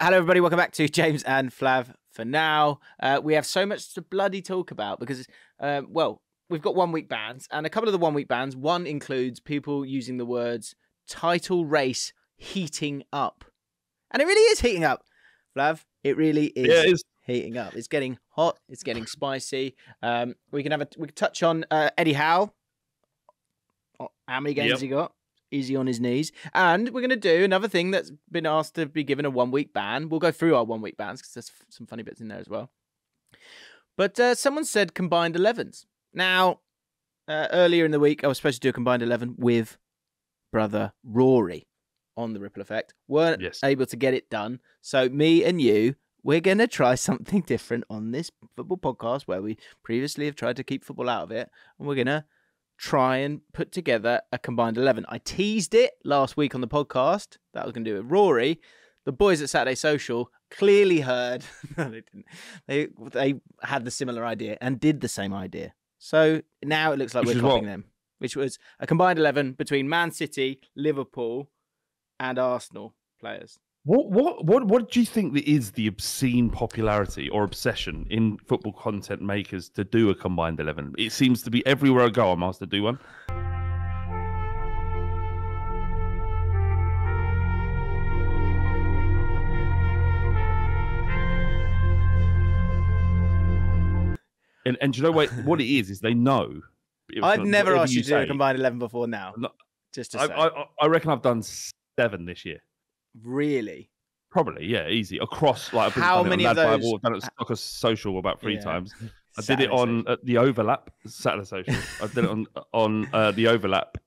Hello, everybody. Welcome back to James and Flav. For now, uh, we have so much to bloody talk about because, uh, well, we've got one week bans, and a couple of the one week bans. One includes people using the words title race heating up, and it really is heating up. Flav, it really is. Yeah, it is. Heating up. It's getting hot. It's getting spicy. Um, we can have a we can touch on uh, Eddie Howe. Oh, How many games Yep. he got? Easy on his knees. And we're going to do another thing that's been asked to be given a one week ban. We'll go through our one week bans because there's some funny bits in there as well. But uh, someone said combined 11s. Now, uh, earlier in the week, I was supposed to do a combined 11 with brother Rory on the Ripple Effect. Weren't Yes. able to get it done. So, me and you, we're going to try something different on this football podcast where we previously have tried to keep football out of it. And we're going to try and put together a combined 11. I teased it last week on the podcast that I was going to do it Rory. The boys at Saturday Social clearly heard. no, they didn't. They, they had the similar idea and did the same idea. So now it looks like Which we're copying what? them, which was a combined 11 between Man City, Liverpool, and Arsenal players. What what what what do you think that is the obscene popularity or obsession in football content makers to do a combined eleven? It seems to be everywhere I go, I'm asked to do one. And and do you know what what it is? Is they know. I've never asked you to do a combined 11 before now. No, Just to I, say. I, I reckon I've done seven this year. Really? Probably, yeah, easy across. Like How done it on many of those- I've done it Soccer Social about three Yeah. times. I did Saturday it on uh, the overlap Saturday Social. I did it on on uh, the overlap.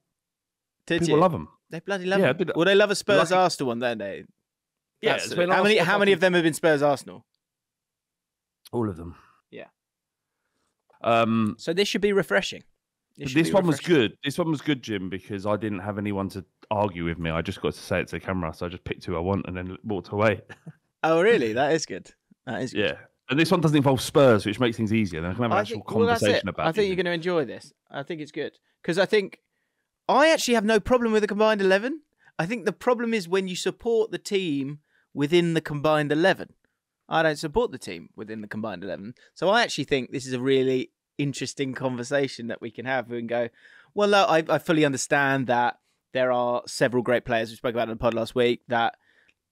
Did People you? love them. They bloody love Yeah, did. Well, they love a Spurs Lucky- Arsenal one, don't they? Yeah, That's it's it. been how many? How many of them have been Spurs Arsenal? All of them. Yeah. Um, So this should be refreshing. this be one was good. This one was good, Jim, because I didn't have anyone to argue with me. I just got to say it to the camera, so I just picked who I want and then walked away. Oh, really? That is good. That is good. yeah. And this one doesn't involve Spurs, which makes things easier. Then I can have an I actual think, well, conversation it. about I it. think you're going to enjoy this. I think it's good because I think I actually have no problem with a combined eleven. I think the problem is when you support the team within the combined eleven. I don't support the team within the combined eleven, so I actually think this is a really interesting conversation that we can have. We can go, well, no, I, I fully understand that there are several great players we spoke about in the pod last week that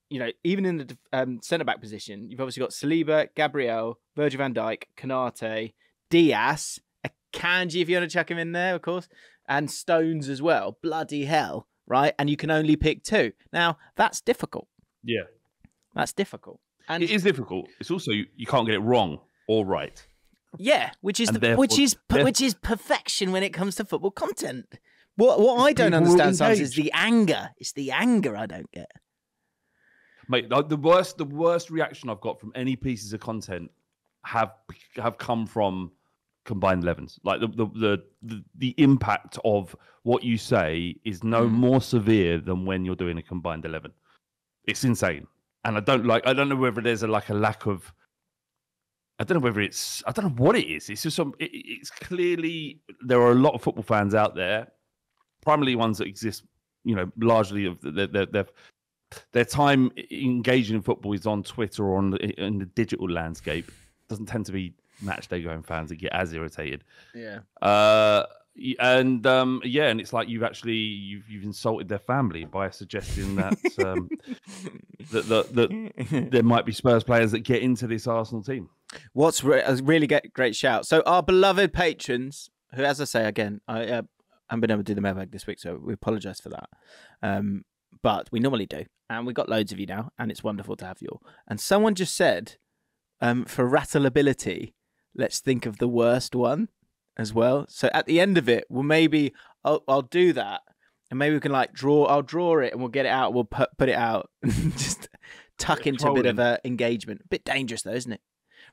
you know, even in the um, centre back position, you've obviously got Saliba, Gabriel, Virgil van Dijk, Konaté, Dias, a Kanji if you want to chuck him in there, of course, and Stones as well. Bloody hell, right? And you can only pick two. Now that's difficult. Yeah. That's difficult. And It is difficult. It's also you, you can't get it wrong or right. yeah, which is the, which is which is perfection when it comes to football content. What what I don't understand sometimes is the anger. It's the anger I don't get. Mate, the- the worst the worst reaction I've got from any pieces of content have have come from combined elevens. Like the the the, the, the impact of what you say is no Mm. more severe than when you're doing a combined eleven. It's insane. And I don't like I don't know whether there's a like a lack of I don't know whether it's I don't know what it is. It's just some it, it's clearly there are a lot of football fans out there, primarily ones that exist, you know, largely of their their, their their time engaging in football is on Twitter or on the, in the digital landscape. Doesn't tend to be match day going fans that get as irritated. Yeah. Uh, and um, yeah, and it's like you've actually you've you've insulted their family by suggesting that um, that, that that there might be Spurs players that get into this Arsenal team. What's re- a really get great shout. So our beloved patrons, who, as I say again, I uh, haven't been able to do the mailbag this week, so we apologise for that. Um, but we normally do, and we got loads of you now, and it's wonderful to have you all. And someone just said, um, for rattleability, let's think of the worst one as well. So at the end of it, well, maybe I'll, I'll do that, and maybe we can like draw. I'll draw it, and we'll get it out. We'll put put it out, just tuck Yeah, into a bit of uh, engagement. A bit dangerous though, isn't it?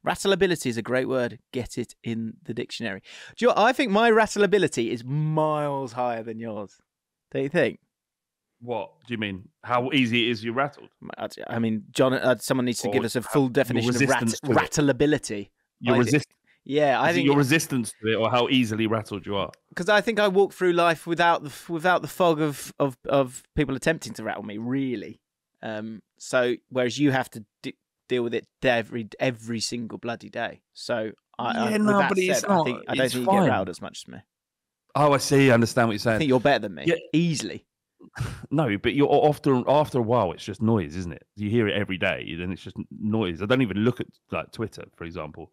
Rattleability is a great word. Get it in the dictionary. Do you know. I think my rattleability is miles higher than yours. Don't you think? What do you mean? How easy it is you rattled? I- mean, John, uh, someone needs to Or give us a full definition of rat- resistance rattleability. Your I- resist Yeah, I is think your resistance to it, or how easily rattled you are. because I think I walk through life without the without the fog of of of people attempting to rattle me. Really, Um, so whereas you have to d- deal with it every every single bloody day. So I, I, Yeah, with no, that but it's said, I not- think I don't it's think you fine. get riled as much as me. Oh, I see. I understand what you're saying. I think you're better than me Yeah. easily. No, but you're after after a while, it's just noise, isn't it? You hear it every day, then it's just noise. I don't even look at like Twitter, for example.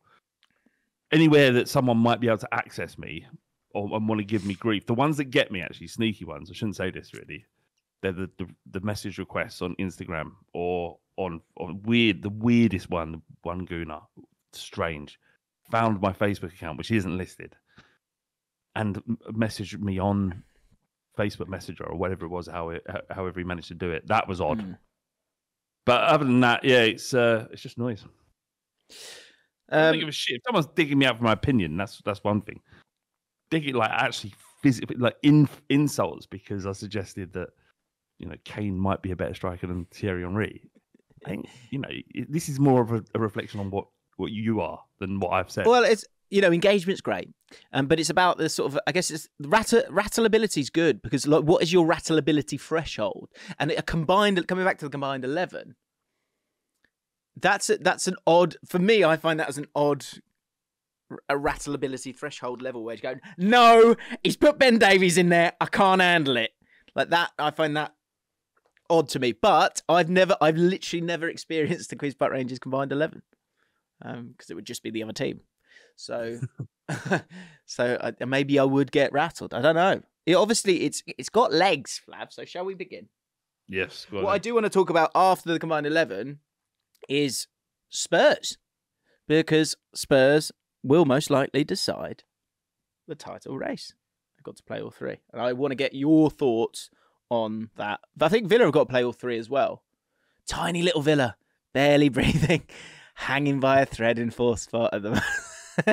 Anywhere that someone might be able to access me or and want to give me grief, the ones that get me actually sneaky ones. I shouldn't say this really. They're the, the, the message requests on Instagram or on on weird the weirdest one, one gooner, strange, found my Facebook account which isn't listed, and messaged me on Facebook Messenger or whatever it was, how it, however he managed to do it. That was odd. Mm. But other than that, yeah, it's uh, it's just noise. I don't Um, give a shit. If someone's digging me out for my opinion, that's that's one thing. Digging like actually physically like in insults because I suggested that you know Kane might be a better striker than Thierry Henry. I think you know this is more of a, a reflection on what what you are than what I've said. well, it's you know engagement's great, um, but it's about the sort of I guess it's rattle rattleability is good because like, what is your rattleability threshold? And a combined coming back to the combined eleven, that's a, that's an odd for me. I find that as an odd a rattleability threshold level where you go, no, he's put Ben Davies in there. I can't handle it like that. I find that odd to me. But I've never, I've literally never experienced the Queens Park Rangers combined eleven um, because it would just be the other team. So, so I, maybe I would get rattled. I don't know. It, obviously, it's it's got legs, Flav. So shall we begin? yes, What I do want to talk about after the combined eleven is Spurs, because Spurs will most likely decide the title race. I've got to play all three, and I want to get your thoughts on that. But I think Villa have got to play all three as well. Tiny little Villa, barely breathing, hanging by a thread in fourth spot at the moment.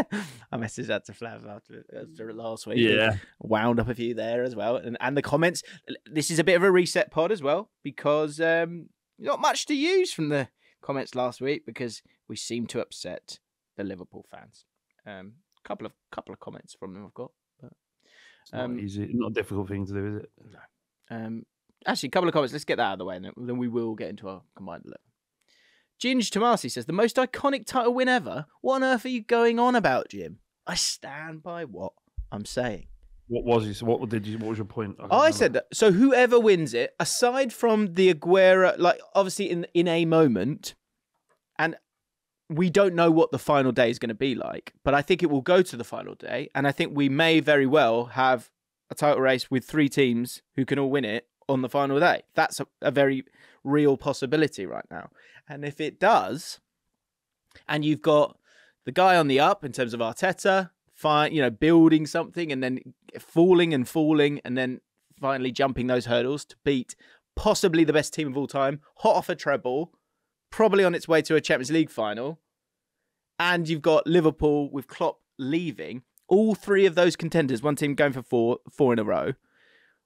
I messaged that to Flav after, after last week. yeah, wound up a few there as well. And and the comments. This is a bit of a reset pod as well because um, not much to use from the comments last week because we seem to upset the Liverpool fans. Um, couple of couple of comments from them I've got. But, it's not um, easy, not a difficult thing to do, is it? Um, actually, a couple of comments. Let's get that out of the way, and then, we will get into our combined eleven. Ginge Tomasi says the most iconic title win ever. What on earth are you going on about, Jim? I stand by what I'm saying. What was you? What did you? What was your point? can't I said that. So whoever wins it, aside from the Aguero, like obviously in in a moment, and we don't know what the final day is going to be like, but I think it will go to the final day, and I think we may very well have a title race with three teams who can all win it on the final day. That's a, a very real possibility right now, and if it does, and you've got the guy on the up in terms of Arteta, fine, you know, building something and then falling and falling and then finally jumping those hurdles to beat possibly the best team of all time, hot off a treble, probably on its way to a Champions League final. And you've got Liverpool with Klopp leaving. All three of those contenders, one team going for four, four in a row,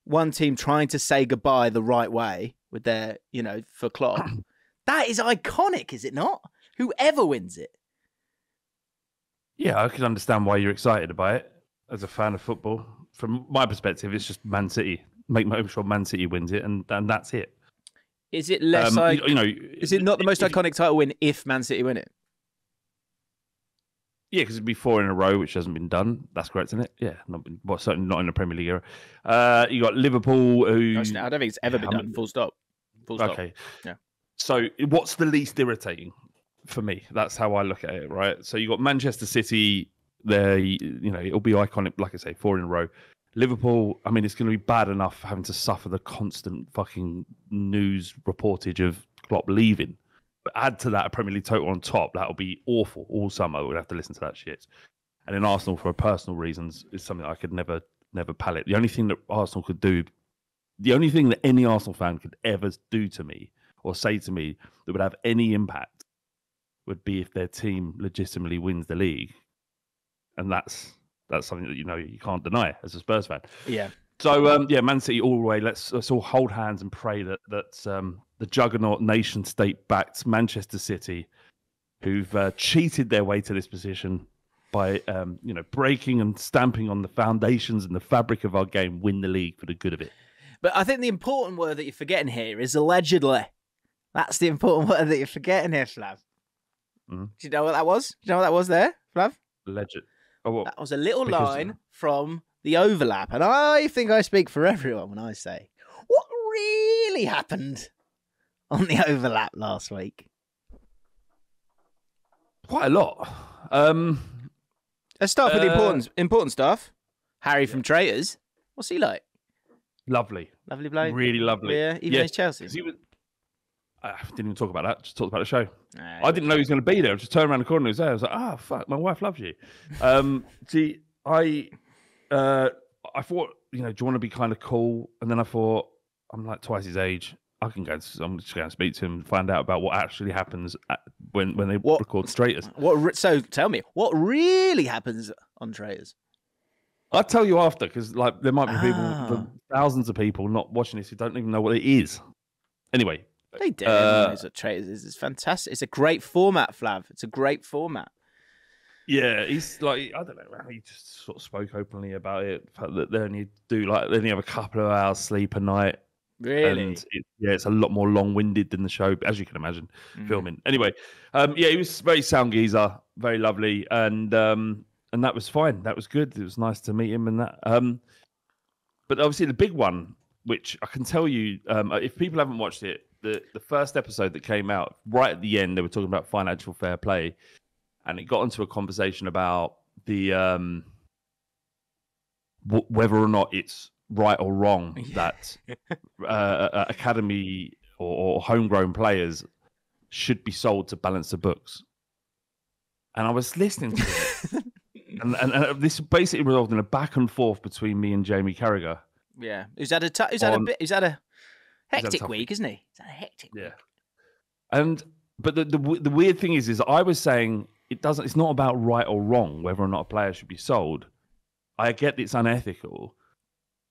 one team trying to say goodbye the right way with their, you know, for Klopp. that is iconic, is it not? Whoever wins it. Yeah, I can understand why you're excited about it as a fan of football. From my perspective, it's just Man City. Make make sure Man City wins it, and, and that's it. Is it less Um, you, you know, Is it not the most if- iconic title win if Man City win it? Yeah, because it'd be four in a row, which hasn't been done. That's correct, isn't it? Yeah, not been, well, certainly not in the Premier League era. Uh, you got Liverpool, who Actually, I don't think it's ever Yeah, been done. Full stop. Full stop. Okay. Yeah. So what's the least irritating for me? That's how I look at it, right? So you got Manchester City, they you know, it'll be iconic, like I say, four in a row. Liverpool, I mean, it's gonna be bad enough having to suffer the constant fucking news reportage of Klopp leaving. Add to that a Premier League total on top, that'll be awful all summer. We'll have to listen to that shit. And in Arsenal, for personal reasons, is something I could never, never palate. The only thing that Arsenal could do the only thing that any Arsenal fan could ever do to me or say to me that would have any impact would be if their team legitimately wins the league, and that's that's something that you know you can't deny as a Spurs fan. Yeah. So um, yeah, Man City all the way. Let's let's all hold hands and pray that that um, the juggernaut nation state backed Manchester City, who've uh, cheated their way to this position by um, you know breaking and stamping on the foundations and the fabric of our game, win the league for the good of it. But I think the important word that you're forgetting here is allegedly. That's the important word that you're forgetting here, Flav. Mhm. Do you know what that was? Do you know what that was there, Flav? Legend. Oh, what? That was a little Because- line from the overlap. And I think I speak for everyone when I say, what really happened on the overlap last week? Quite a lot. Um, Let's start with the Uh, important, important stuff. Harry from Traitors. What's he like? lovely. Lovely bloke. Really lovely. Yeah, even Yeah, his Chelsea. he was. I didn't even talk about that. Just talked about the show. I didn't know he was going to be there. I just turned around the corner and he was there. I was like, ah, fuck, my wife loves you. Um, see, I, uh, I thought, you know, do you want to be kind of cool? And then I thought, I'm like twice his age. I can go. And, I'm just going to speak to him and find out about what actually happens at, when when they What- record Straighters. What? re- So tell me, what really happens on Traitors? I'll tell you after because like there might be people, Ah. the thousands of people not watching this who don't even know what it is. Anyway, They do. Uh, what Traitors is. It's fantastic. It's a great format, Flav. It's a great format. Yeah, he's like I don't know how he just sort of spoke openly about it. the fact That they only do like they only have a couple of hours sleep a night, Really? and it, yeah, it's a lot more long-winded than the show, as you can imagine. Mhm. Filming anyway, um, yeah, he was very sound geezer, very lovely, and um, and that was fine. That was good. It was nice to meet him and that. Um, but obviously the big one, which I can tell you, um, if people haven't watched it, the the first episode that came out right at the end, they were talking about financial fair play, and it got into a conversation about the um, w- whether or not it's right or wrong that uh, uh, academy or, or homegrown players should be sold to balance the books. And I was listening to it, and, and, and this basically resulted in a back and forth between me and Jamie Carragher. yeah. Who's had a t- who's had a On- bit? Who's had a had a hectic week, isn't he? He's had a hectic. Yeah. week. And but the, the the weird thing is, is I was saying it doesn't. It's not about right or wrong whether or not a player should be sold. I get it's unethical,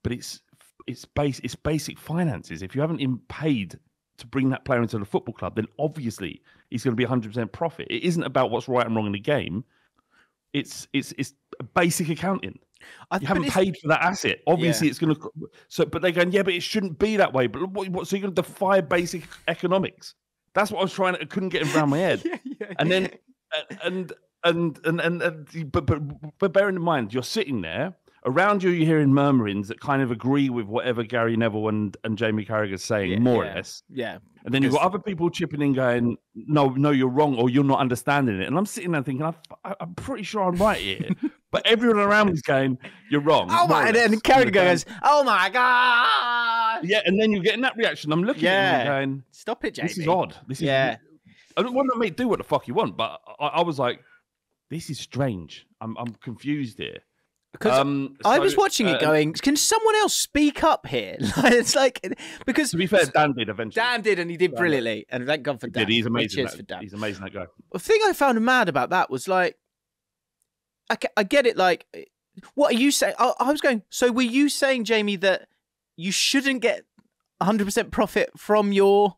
but it's it's base it's basic finances. If you haven't been paid to bring that player into the football club, then obviously he's going to be 100 percent profit. It isn't about what's right and wrong in the game. It's it's it's basic accounting. I, You haven't paid for that asset. Obviously, it's going to. So, but they're going, yeah, but it shouldn't be that way. But what? what so you're going to defy basic economics? That's what I was trying. to I couldn't get around my head. Yeah, yeah. And then, and and and and, and but, but but bearing in mind, you're sitting there. Around you, you're hearing murmurings that kind of agree with whatever Gary Neville and, and Jamie Carragher's saying, Yeah, more yeah. or less. yeah. And then you've got other people chipping in, going, "No, no, you're wrong, or you're not understanding it." And I'm sitting there thinking, I, "I'm pretty sure I'm right here," but everyone around me's going, "You're wrong." Oh my! And then. Carragher goes, "Oh my god!" "Yeah," and then you're getting that reaction. I'm looking Yeah. at you going, Stop it, Jamie. "This is odd. This is Yeah. I don't want to make do what the fuck you want, but I, I was like, "This is strange. I'm I'm confused here." Because Um, I so, was watching it uh, going, can someone else speak up here? Like, it's like because To be fair, Dan did eventually. Dan did and he did brilliantly, and thank God for He Dan. did. He's amazing. Cheers That, for Dan. He's amazing. That guy. The thing I found mad about that was like, I, I get it. Like, what are you saying? I, I was going. So were you saying, Jamie, that you shouldn't get 100 percent profit from your?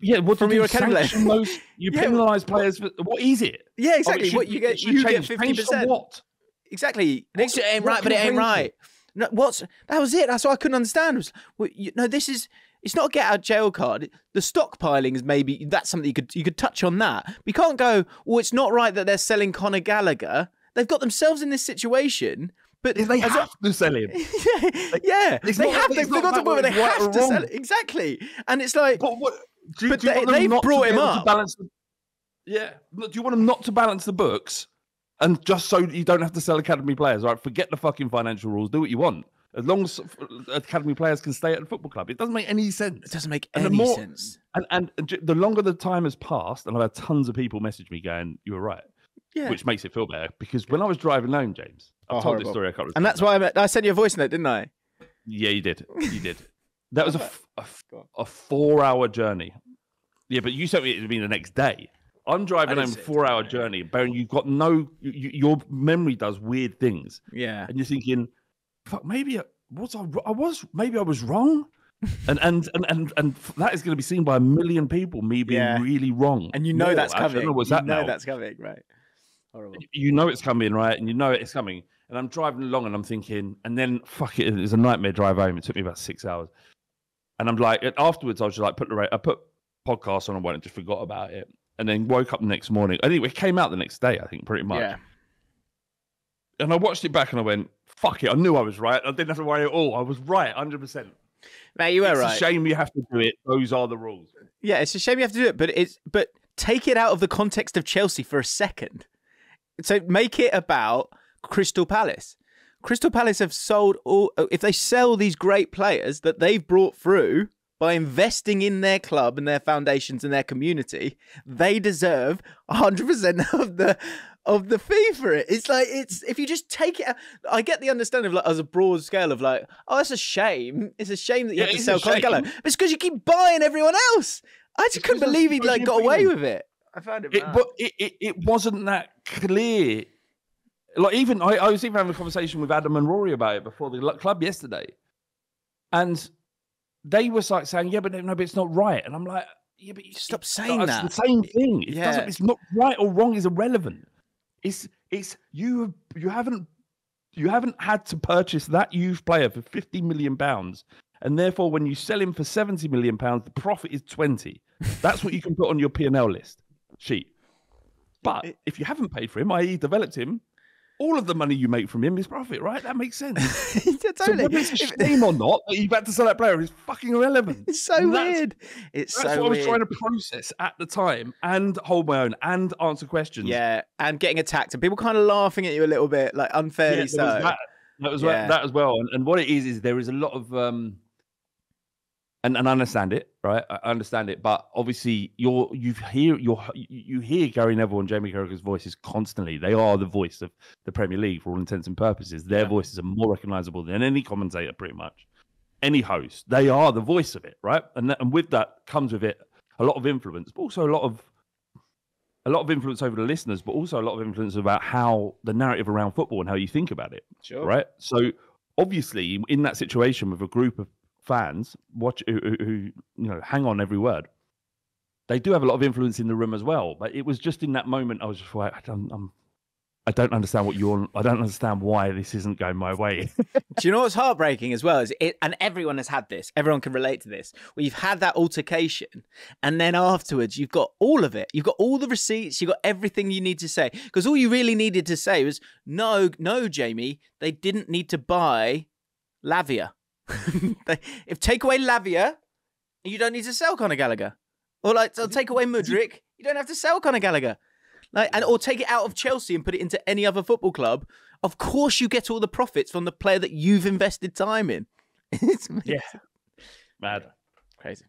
Yeah, what From do your academy those? You Yeah, penalise players. For, what is it? Yeah, Oh, it exactly. should- what you get, you get fifty percent. What? Exactly. Next to it ain't right, but it ain't right. No, what's that was it. That's what I couldn't understand. Was well, you, no, this is it's not a get out jail card. The stockpiling is maybe that's something you could you could touch on that. But you can't go. Well, it's not right that they're selling Conor Gallagher. They've got themselves in this situation. But They as a- have to sell him. yeah, yeah. They not- have. They've got to they whether it's right have to sell Exactly. And it's like, But what? Do, you- But do you they- want they've brought him up. balance the, yeah. Do you want them not to balance the books, and just so you don't have to sell academy players? All right, forget the fucking financial rules. Do what you want. As long as academy players can stay at the football club, it doesn't make any sense. it doesn't make And any more- sense. And, and and the longer the time has passed, and I've had tons of people message me going, "You were right," Yeah. which makes it feel better. Because when I was driving home, James, I've Oh, told this story a couple of times, and times. that's why I, I sent you a voice note, didn't I? Yeah, you did. You did. That was a, f- a f- Go a four-hour journey. Yeah, but you said it would be the next day. I'm driving home say it, four-hour no. journey, Baron. You've got no. You, you- your memory does weird things, Yeah. and you're thinking, "Fuck, maybe I, was I? I was maybe I was wrong." and, and and and and that is going to be seen by a million people. Me being Yeah. really wrong, And you know More. that's coming. know what's you that know now. that's coming, right? Horrible. you know it's coming, right? And you know it's coming. And I'm driving along and I'm thinking, and then fuck it, it was a nightmare drive home. It took me about six hours. And I'm like, afterwards, I was just like, put the ra- I put podcast on and went and just forgot about it. And then woke up the next morning. Anyway, it came out the next day, I think, pretty much. Yeah. And I watched it back and I went, fuck it. I knew I was right. I didn't have to worry at all. I was right, 100%. Mate, you were it's right. a shame you have to do it. Those are the rules. Yeah, it's a shame you have to do it, but it's but take it out of the context of Chelsea for a second. So make it about Crystal Palace. Crystal Palace have sold all oh, if they sell these great players that they've brought through by investing in their club and their foundations and their community, they deserve 100% of the of the fee for it. It's like it's if you just take it I get the understanding of like as a broad scale of like, oh, that's a shame. It's a shame that you Yeah, have to it's sell a Conor shame. Gallagher. But it's because you keep buying everyone else. I just It's couldn't believe he'd like got away with it. I found it, It, but it, it, it wasn't that clear. Like even I, I was even having a conversation with Adam and Rory about it before the club yesterday, and they were like saying, "Yeah, but no, but it's not right." And I'm like, "Yeah, but you Stop it's- saying it's that. the same thing. It Yeah. doesn't. It's not right or wrong. Is irrelevant. It's it's you you haven't you haven't had to purchase that youth player for 50 million pounds and therefore when you sell him for 70 million pounds the profit is 20 that's what you can put on your p&l list sheet but It- if you haven't paid for him i.e developed him all of the money you make from him is profit right that makes sense Yeah, so totally. whether it's a shame or not that you've had to sell that player is fucking irrelevant It's so weird. It's that's so what I was trying to process at the time and hold my own and answer questions. Yeah, and getting attacked and people kind of laughing at you a little bit, like Yeah, unfairly there so. was that, that was Yeah. that as well. And, and what it is is there is a lot of um, and and I understand it, right? I understand it, but obviously you're you hear you're you hear Gary Neville and Jamie Carragher's voices constantly. They are the voice of the Premier League for all intents and purposes. Their Yeah. voices are more recognisable than any commentator, pretty much. Any host, they are the voice of it, right? And that, and with that comes with it a lot of influence, but also a lot of a lot of influence over the listeners, but also a lot of influence about how the narrative around football and how you think about it Sure. right? So obviously, in that situation with a group of fans, watch who, who, who you know hang on every word, they do have a lot of influence in the room as well. But it was just in that moment, I was just like, I don't, I'm, I don't understand what you're, I don't understand why this isn't going my way. Do you know what's heartbreaking as well? Is it, and everyone has had this. Everyone can relate to this. Where you've had that altercation, and then afterwards you've got all of it. You've got all the receipts. You've got everything you need to say. Because all you really needed to say was, "No, no, Jamie, they didn't need to buy Lavia. if take away Lavia, you don't need to sell Conor Gallagher. Or like, so take away Mudryk, you don't have to sell Conor Gallagher. Like, and or take it out of Chelsea and put it into any other football club. Of course, you get all the profits from the player that you've invested time in. it's yeah, mad. crazy.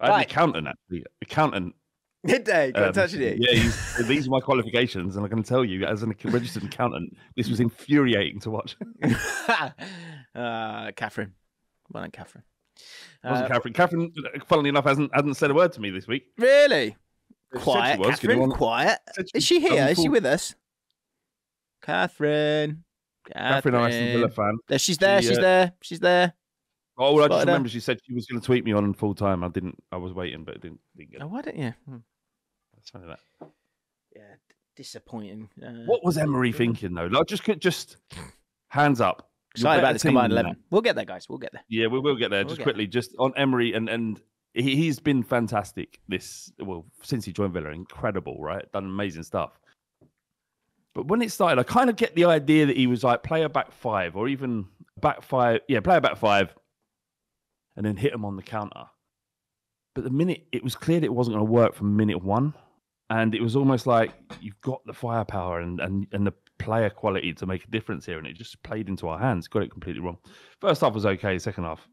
I had Right. an accountant actually, accountant. Did they? Got um, touch it. Yeah, he's, these are my qualifications, and I can tell you, as a registered accountant, this was infuriating to watch. It uh, Catherine. Well done, Catherine. wasn't Uh, Catherine. Catherine, funnily enough, hasn't hasn't said a word to me this week. Really? She she Quiet, was, Catherine. on- Quiet. said Is she here? Is she with us? Catherine. Catherine, I'm Aston Villa fan. There, she's there. She, she's uh, there. She's there. Oh, well, I just remember she said she was going to tweet me on full time. I didn't. I was waiting, but it didn't. didn't get Oh, why don't you? Hmm. like that. Yeah, disappointing. Uh, What was Emery thinking though? Like, just could just hands up. You're Excited about better this team combined than eleven. We'll get there, guys. We'll get there. Yeah, we will get there. We'll just get quickly, just on Emery and and he, he's been fantastic. This well since he joined Villa, incredible, right? Done amazing stuff. But when it started, I kind of get the idea that he was like player back five or even back five. Yeah, player back five, and then hit him on the counter. But the minute it was clear that it wasn't going to work from minute one, and it was almost like you've got the firepower and and and the player quality to make a difference here, and it just played into our hands. Got it completely wrong. First half was okay. Second half,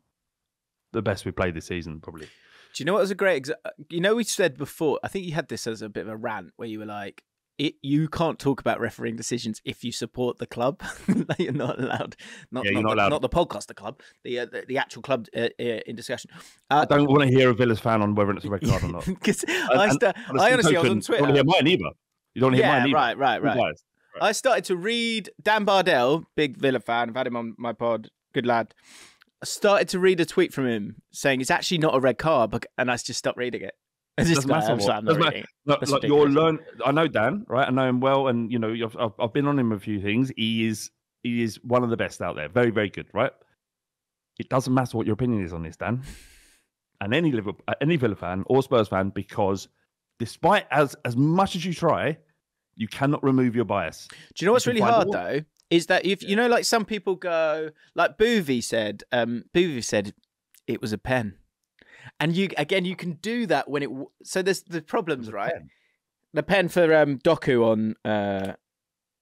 the best we played this season probably. Do you know what was a great? Exa- you know, we said before. I think you had this as a bit of a rant where you were like, it, "You can't talk about refereeing decisions if you support the club. You're not allowed. Not, Yeah, you're not, not the, allowed. Not the podcaster club. The uh, the, the actual club uh, uh, in discussion. Uh, I don't want to hear a Villa's fan on whether it's a red card or not. Because I, and sta- on the I honestly, I was token, on You don't Twitter. want to hear mine either. You don't want to hear Yeah, mine either. right, right, right. I started to read Dan Bardell, big Villa fan. I've had him on my pod. Good lad. I started to read a tweet from him saying it's actually not a red card, bec- and I just stopped reading it. I just Doesn't like, matter oh, I'm what- sorry, I'm not doesn't matter. it. Like you're learn. I know Dan, right? I know him well, and you know I've, I've, I've been on him a few things. He is he is one of the best out there. Very very good, right? It doesn't matter what your opinion is on this, Dan. and any Liverpool, any Villa fan or Spurs fan because despite as as much as you try, you cannot remove your bias. Do you know what's really hard though? Is that if you know, like some people go, like Boovy said, um, Boovy said it was a pen, and you again, you can do that when it. So there's the problems, right? The pen for um Doku on uh,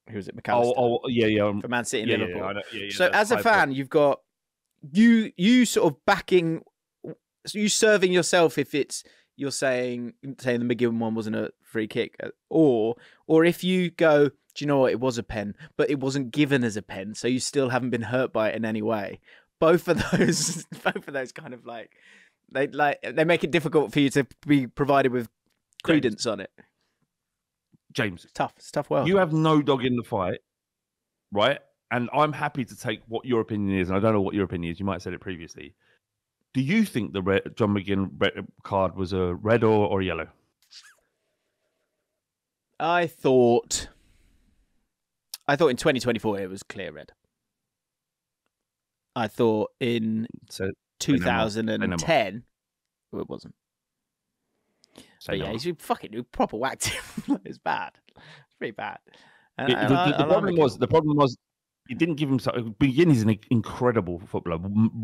who was it, Mac Allister Oh, oh, yeah, yeah, um, for Man City and yeah, yeah, Liverpool. Yeah, yeah, so as a fan, you've got you you sort of backing you serving yourself if it's you're saying saying the McGill one wasn't a free kick, uh, or or if you go, do you know what? It was a pen, but it wasn't given as a pen, so you still haven't been hurt by it in any way. Both of those, both of those, kind of like they like they make it difficult for you to be provided with credence on it. James, It's tough. It's tough world. you have no dog in the fight, right? And I'm happy to take what your opinion is, and I don't know what your opinion is. You might have said it previously. Do you think the red, John McGinn red card was a red or, or yellow? I thought, I thought in 2024 it was clear red. I thought in So, no more. 2010 well, it wasn't. So yeah, he's fucking proper whacked him. it's bad. It's pretty bad. And- It- and the, I- the- the I problem was the problem was he didn't give himself. McGinn is an incredible footballer,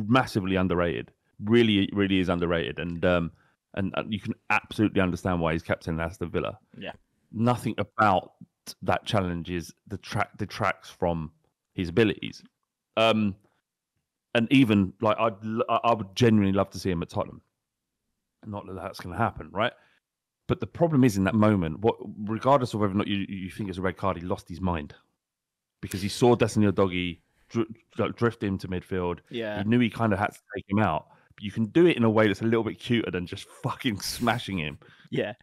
massively underrated. Really, really is underrated, and um, and uh, you can absolutely understand why he's captain Aston Villa. Yeah. nothing about that challenge is the track detracts from his abilities. Um, and even like I'd I I would genuinely love to see him at Tottenham. Not that that's going to happen, right? But the problem is in that moment, what regardless of whether or not you, you think it's a red card, he lost his mind because he saw Destiny Udogie dr- drift into midfield. Yeah. He knew he kind of had to take him out. You can do it in a way that's a little bit cuter than just fucking smashing him. Yeah.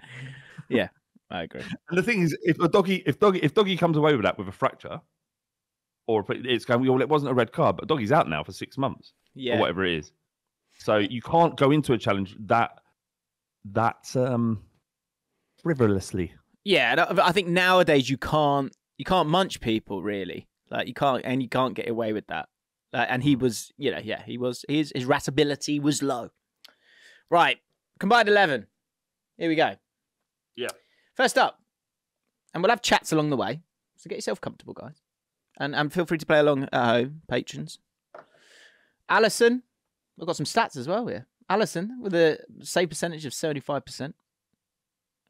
Yeah. I agree. And the thing is, if Udogie, if Udogie, if Udogie comes away with that with a fracture, or it's going, well, it wasn't a red card, but Udogie's out now for six months Yeah. or whatever it is. So you can't go into a challenge that that um frivolously. Yeah, I I think nowadays you can't you can't munch people really. Like you can't and you can't get away with that. Uh, and he was, you know, yeah, he was his his ratability was low. Right, combined eleven. Here we go. Yeah. First up, and we'll have chats along the way. So get yourself comfortable, guys, and and feel free to play along at home, patrons. Alisson, we've got some stats as well here. Alisson with a save percentage of seventy five percent,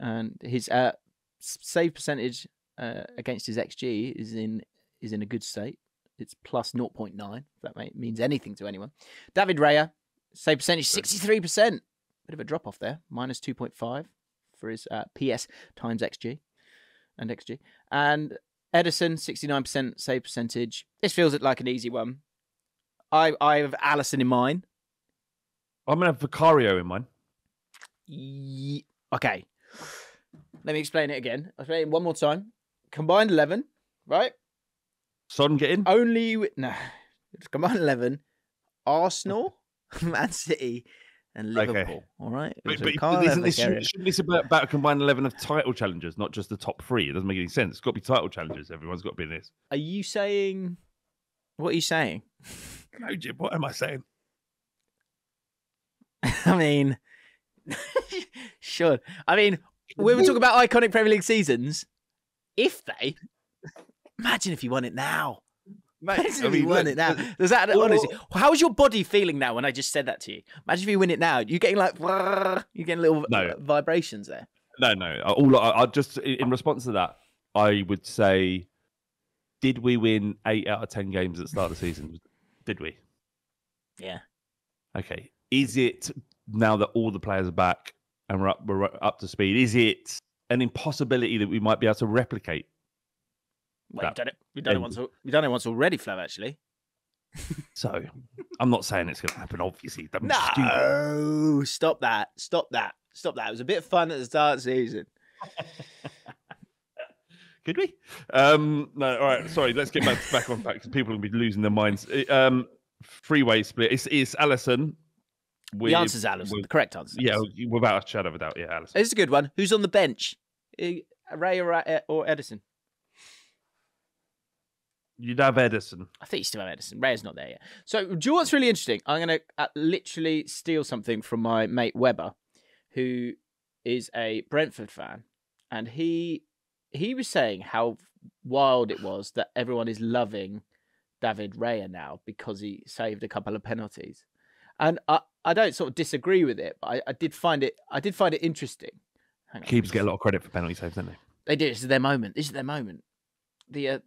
and his uh, save percentage uh, against his xG is in is in a good state. It's plus 0.9. If that may, means anything to anyone. David Raya, save percentage 63%. Bit of a drop off there, minus 2.5 for his uh, PS times xG and xG. And Ederson, 69% save percentage. This feels it like an easy one. I I have Alisson in mine. I'm gonna have Vicario in mine. Ye- okay. Let me explain it again. I'll explain it one more time. Combined 11, right? Son get in. Only with, no, it's combined 11. Arsenal, Man City, and Okay. Liverpool. All right. But, So but, but isn't this, shouldn't, shouldn't this about, about a combined eleven of title challengers, not just the top three? It doesn't make any sense. It's got to be title challengers. Everyone's got to be in this. Are you saying? What are you saying? No, Jim. What am I saying? I mean, sure. I mean, we were talking about iconic Premier League seasons. If they, imagine if you won it now. Imagine if you won look, it now. Does that all- honestly? How's your body feeling now when I just said that to you? Imagine if you win it now. You're getting like, you're getting little No. uh, vibrations there. No, no. I- All I, I just in in response to that, I would say, did we win eight out of ten games at the start of the season? Did we? Yeah. Okay. Is it now that all the players are back and we're up, we're up to speed? Is it an impossibility that we might be able to replicate? Well, you've done it. You've done it once. You've done it once already, Flav. Actually. So, I'm not saying it's going to happen. Obviously, be stupid. No, stop that. Stop that. Stop that. It was a bit of fun at the start of the season. Could we? Um, no. All right. Sorry. Let's get back back on track because people will be losing their minds. Uh, Um, freeway split. It's it's Alisson. the answer's Alisson. with- The correct answer. Yeah, without a shadow of a doubt. Yeah, Alisson. Is a good one. Who's on the bench? Eh, Ray or, or Ederson? You'd have Ederson. I think you still have Ederson. Raya's not there yet. So, do you know what's really interesting? I'm going to uh, literally steal something from my mate Weber, who is a Brentford fan, and he he was saying how wild it was that everyone is loving David Raya now because he saved a couple of penalties, and I I don't sort of disagree with it, but I, I did find it I did find it interesting. Keeps get a lot of credit for penalty saves, don't they? They do. This is their moment. This is their moment. The uh,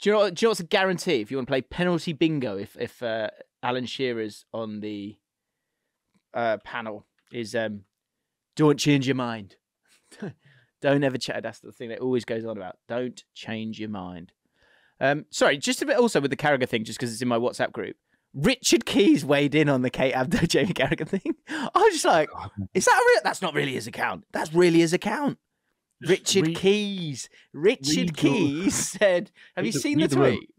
do you know? Do you know what's a guarantee if you want to play penalty bingo? If if uh, Alan Shearer's on the uh, panel is um, don't change your mind. don't ever change. That's the thing that always goes on about. Don't change your mind. Um, sorry, just a bit also with the Carragher thing, just because it's in my WhatsApp group. Richard Keys weighed in on the Kate Abdo Jamie Carragher thing. I was just like, is that a real? That's not really his account. That's really his account. Richard read- Keys. Richard Keys said, "Have you seen the the tweet?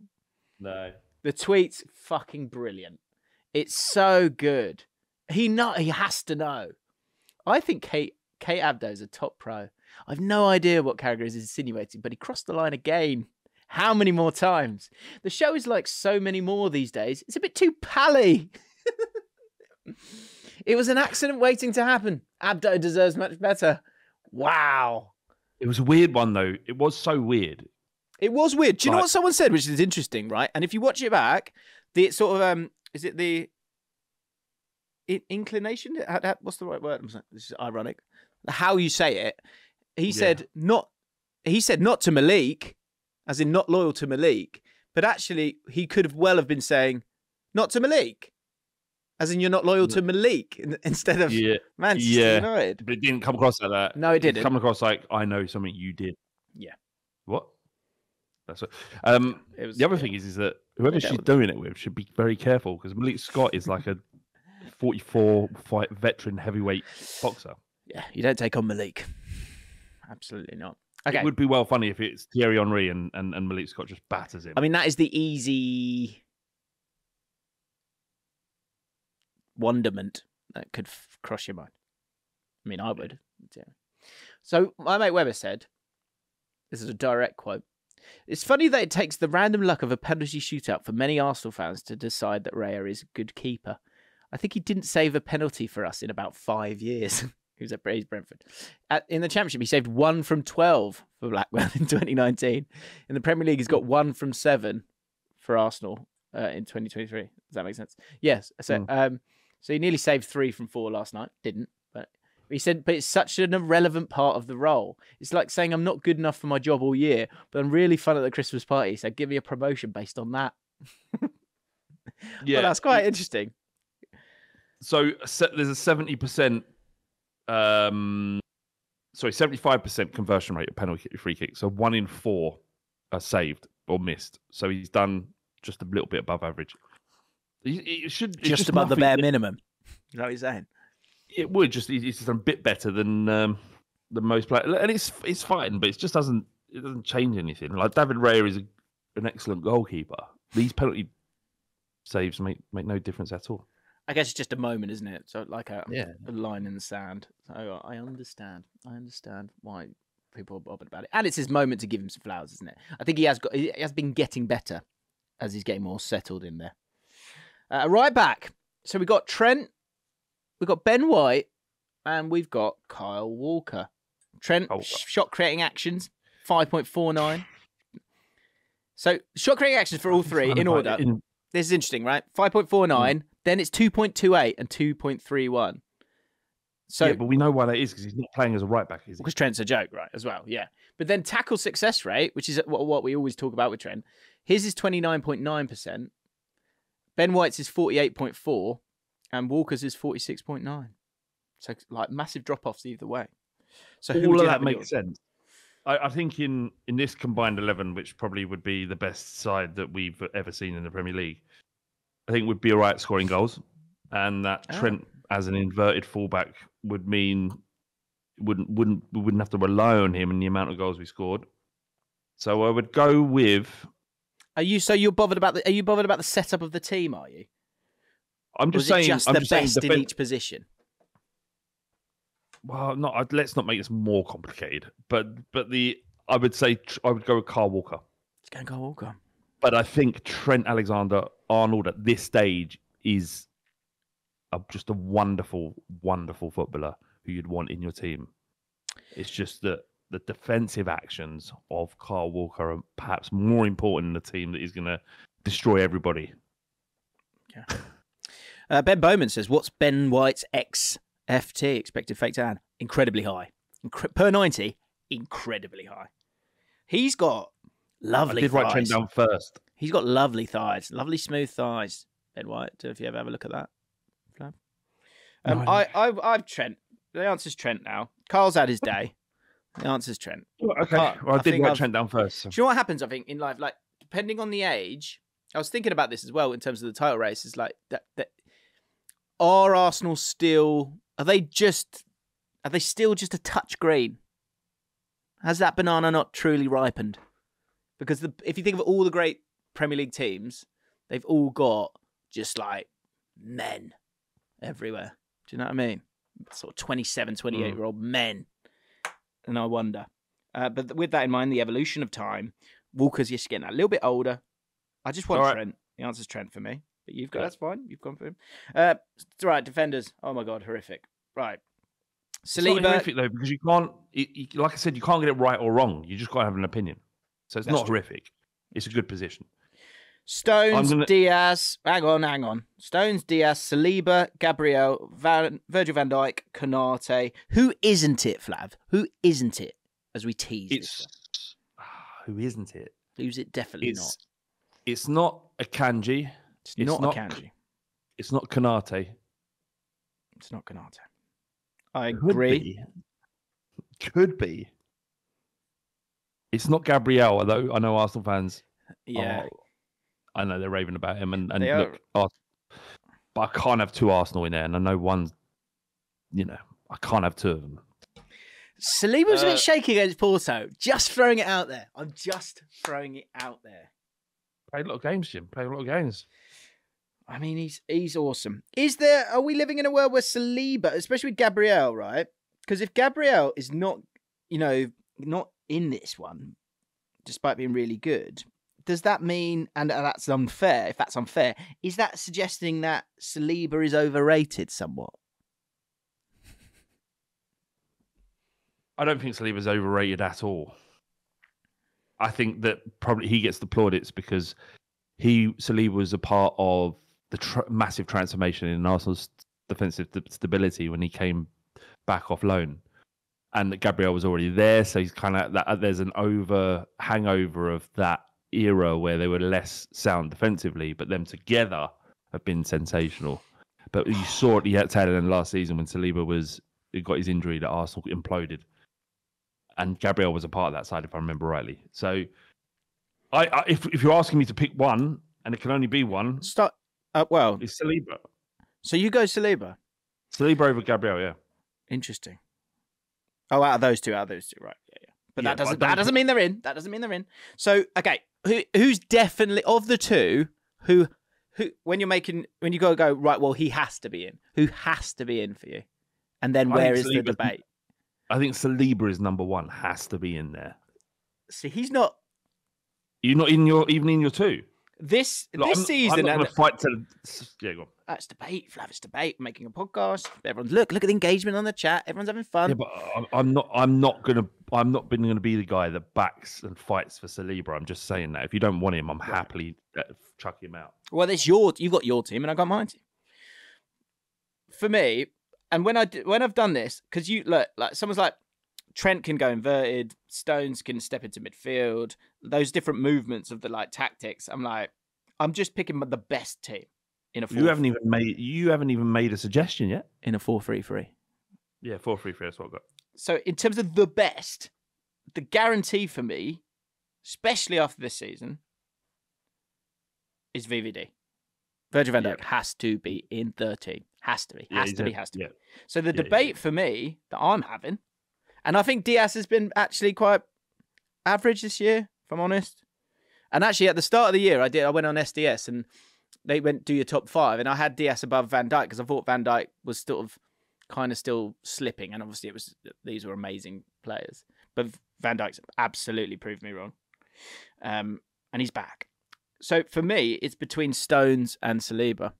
No. The tweet's fucking brilliant. It's so good. He know he has to know. I think Kate Kate Abdo is a top pro. I've no idea what Carragher is insinuating, but he crossed the line again. How many more times? The show is like so many more these days. It's a bit too pally. it was an accident waiting to happen. Abdo deserves much better. Wow. It was a weird one though. It was so weird. It was weird. Do you know what someone said, which is interesting, right? And if you watch it back, the sort of um, is it the in- inclination? What's the right word? I'm sorry, This is ironic. How you say it. He Yeah. said not. He said not to Malik, as in not loyal to Malik, but actually he could have well have been saying not to Malik, as in you're not loyal to Malik instead of Yeah. Manchester yeah. United. But it didn't come across like that. No, it didn't. come across like I know something you did. Yeah. What? That's what. Um, It was the other yeah. thing is, is that whoever she's doing it with should be very careful because Malik Scott is like a 44 fight veteran heavyweight boxer. Yeah, you don't take on Malik. Absolutely not. Okay. It would be well funny if it's Thierry Henry and, and, and Malik Scott just batters him. I mean, that is the easy wonderment that could f- cross your mind. I mean, I would. Yeah. So, my mate Weber said, this is a direct quote. It's funny that it takes the random luck of a penalty shootout for many Arsenal fans to decide that Raya is a good keeper. I think he didn't save a penalty for us in about five years. he was at Brentford. At, in the Championship, he saved one from 12 for Blackburn in 2019. In the Premier League, he's got one from seven for Arsenal uh, in 2023. Does that make sense? Yes. So, um, so he nearly saved three from four last night. Didn't, but he said, but it's such an irrelevant part of the role. It's like saying I'm not good enough for my job all year, but I'm really fun at the Christmas party. So give me a promotion based on that. yeah, Well, that's quite interesting. so se- there's a 70% um sorry 75% conversion rate of penalty free kicks so one in four are saved or missed so he's done just a little bit above average it should it's Just, above the nothing- bare minimum. You know what he's saying? it would just he's just a bit better than um than most players and it's it's fine but it just doesn't it doesn't change anything like david Raya is a, an excellent goalkeeper these penalty saves make make no difference at all I guess it's just a moment, isn't it? So like a, Yeah. a line in the sand. So I understand. I understand why people are bothered about it, and it's his moment to give him some flowers, isn't it? I think he has got. He has been getting better as he's getting more settled in there. Uh, right back. So we've got Trent, we've got Ben White, and we've got Kyle Walker. Trent Oh. sh- shot creating actions five point four nine. So shot creating actions for all three in order. In- This is interesting, right? 5.49, then it's 2.28 and 2.31. So, yeah, but we know why that is because he's not playing as a right back, is he? because Trent's a joke, right, as well, yeah. But then tackle success rate, which is what, what we always talk about with Trent, his is 29.9%, Ben White's is 48.4, and Walker's is 46.9. So, like, massive drop-offs either way. So, All of that makes sense. I, I think in in this combined eleven, which probably would be the best side that we've ever seen in the Premier League, I think would be all right scoring goals, and that Ah. Trent as an inverted fullback would mean wouldn't wouldn't we wouldn't have to rely on him and the amount of goals we scored. So I would go with. Are you, so you're bothered about the, are you bothered about the setup of the team, are you? I'm just saying. just I'm the just saying best in each position? Well, not let's not make this more complicated, but but the I would say I would go with Carl Walker. It's going Kyle Walker. But I think Trent Alexander Arnold at this stage is a, just a wonderful, wonderful footballer who you'd want in your team. It's just that the defensive actions of Carl Walker are perhaps more important in the team that is going to destroy everybody. Uh, ben Bowman says, "What's Ben White's XFT expected fake tan? Incredibly high, Incre- per ninety, incredibly high. He's got I lovely did write Trent thighs. down first. He's got lovely thighs, lovely smooth thighs. Ben White. If you ever have a look at that. Um, No, I, I, I've Trent. The answer's Trent now. Carl's had his day. The answer's Trent. Okay, Uh, well, I, I did write I've- Trent down first. so- Do you know what happens? I think in life, like depending on the age, I was thinking about this as well in terms of the title race. Is like that. that are Arsenal still? Are they just? Are they still just a touch green? Has that banana not truly ripened? Because the, if you think of all the great Premier League teams, they've all got just like men everywhere. Do you know what I mean? Sort of 27, 28 Mm. year old men. And I wonder. Uh, but with that in mind, the evolution of time, Walker's just getting a little bit older. I just want right. Trent. The answer's Trent for me. But you've got Yeah. that's fine. You've gone for him. Uh, right, defenders. Oh my god, horrific. Right. It's not horrific though because you can't. It, you, like I said, you can't get it right or wrong. You just got to have an opinion. So it's That's not true. horrific. It's a good position. Stones, gonna- Dias. Hang on, hang on. Stones, Dias, Saliba, Gabriel, Van, Virgil van Dijk, Konaté. Who isn't it, Flav? Who isn't it? As we tease It's who isn't it? Who's it? Definitely It's not. it's not Akanji. It's, it's not, not- Akanji. It's not Konaté. It's not Konaté. I Could agree. be. Could be. It's not Gabriel, although I know Arsenal fans. Yeah. are- I know they're raving about him, and, and They look, Ars- but I can't have two Arsenal in there, and I know one's. You know, I can't have two of them. Saliba was a Uh, bit shaky against Porto. Just throwing it out there. I'm just throwing it out there. Played a lot of games, Jim. Played a lot of games. I mean, he's he's awesome. Is there? Are we living in a world where Saliba, especially with Gabriel, right? Because if Gabriel is not, you know, not in this one, despite being really good, does that mean? And uh, that's unfair. If that's unfair, is that suggesting that Saliba is overrated somewhat? I don't think Saliba's overrated at all. I think that probably he gets the plaudits because he Saliba was a part of the tr- massive transformation in Arsenal's defensive st- stability when he came back off loan, and Gabriel was already there, so he's kind of that. There's an over hangover of that era where they were less sound defensively, but them together have been sensational. But you saw it the tail end last season when Saliba was he got his injury that Arsenal imploded and Gabriel was a part of that side, if I remember rightly. So, I, I if if you're asking me to pick one, and it can only be one, Start. Uh, well, it's Saliba. so you go Saliba. Saliba over Gabriel, yeah. Interesting. Oh, out of those two, out of those two, right? Yeah, yeah. But Yeah, that doesn't don't that doesn't mean they're in. That doesn't mean they're in. So, okay, who who's definitely of the two who who when you're making when you go go right? Well, he has to be in. Who has to be in for you? And then I where think the debate? I think Saliba is number one, has to be in there. See, he's not You're not in your even in your two. this Look, this I'm, season. I'm not and going to fight to. Yeah, go on. that's debate. Flavis debate. Making a podcast. Everyone's look look at the engagement on the chat. Everyone's having fun. Yeah, but I'm- I'm not. I'm not going to. I'm not going to be the guy that backs and fights for Saliba. I'm just saying that if you don't want him, I'm happily uh, chuck him out. Well, it's your you've got your team and I got mine team. For me, and when I d- when I've done this, because you look like someone's like Trent can go inverted, Stones can step into midfield, those different movements of the like tactics. I'm like, I'm just picking the best team in a four, You haven't even made. You haven't even made a suggestion yet. in a four three three. Yeah, four three three. That's what I got. So in terms of the best, the guarantee for me, especially after this season, is VVD. Virgil van Yeah. Has to be in the team. Has to be. Has he's to be. Has to be. So the Yeah, yeah, debate for me that I'm having, and I think Dias has been actually quite average this year, if I'm honest. And actually, at the start of the year, I did. I went on SDS and they went do your top five, and I had Dias above Van Dijk because I thought Van Dijk was sort of kind of still slipping, and obviously it was these were amazing players, but Van Dijk's absolutely proved me wrong. Um, and he's back. So for me, it's between Stones and Saliba.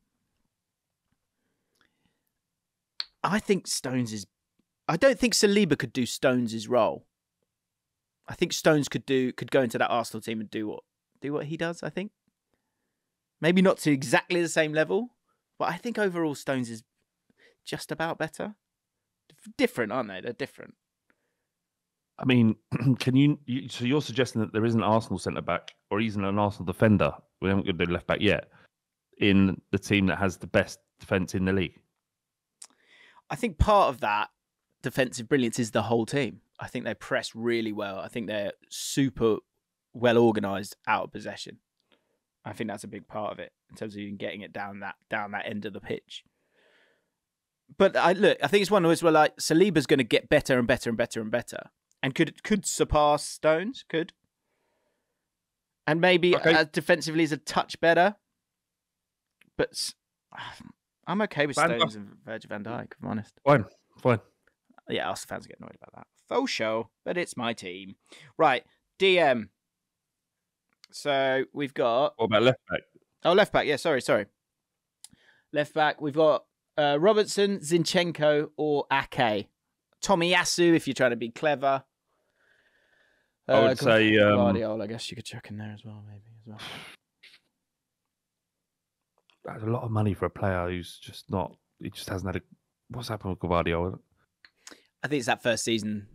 I think Stones is. I don't think Saliba could do Stones' role. I think Stones could do could go into that Arsenal team and do what do what he does. I think maybe not to exactly the same level, but I think overall Stones is just about better. Different, aren't they? They're different. I mean, can you, you? So you're suggesting that there isn't an Arsenal centre back or even an Arsenal defender? We haven't got the left back yet in the team that has the best defence in the league. I think part of that defensive brilliance is the whole team. I think they press really well. I think they're super well organised out of possession. I think that's a big part of it in terms of even getting it down that down that end of the pitch. But I look, I think it's one of those where like Saliba's going to get better and better and better and better, and could could surpass Stones, could, and maybe Okay. uh, defensively is a touch better. But I'm okay with Van. Stones and Virgil Van Dijk. If I'm honest. Fine, fine. Yeah, us fans get annoyed about that. Faux show, but it's my team. Right, DM. So we've got What about left back? oh left back. Yeah, sorry, sorry. Left back. We've got uh, Robertson, Zinchenko, or Ake. Tomiyasu, if you're trying to be clever. I would Uh, say, um, Gvardiol. I guess you could chuck in there as well, maybe as well. That's a lot of money for a player who's just not. He just hasn't had a. What's happened with Gvardiol? I think it's that first season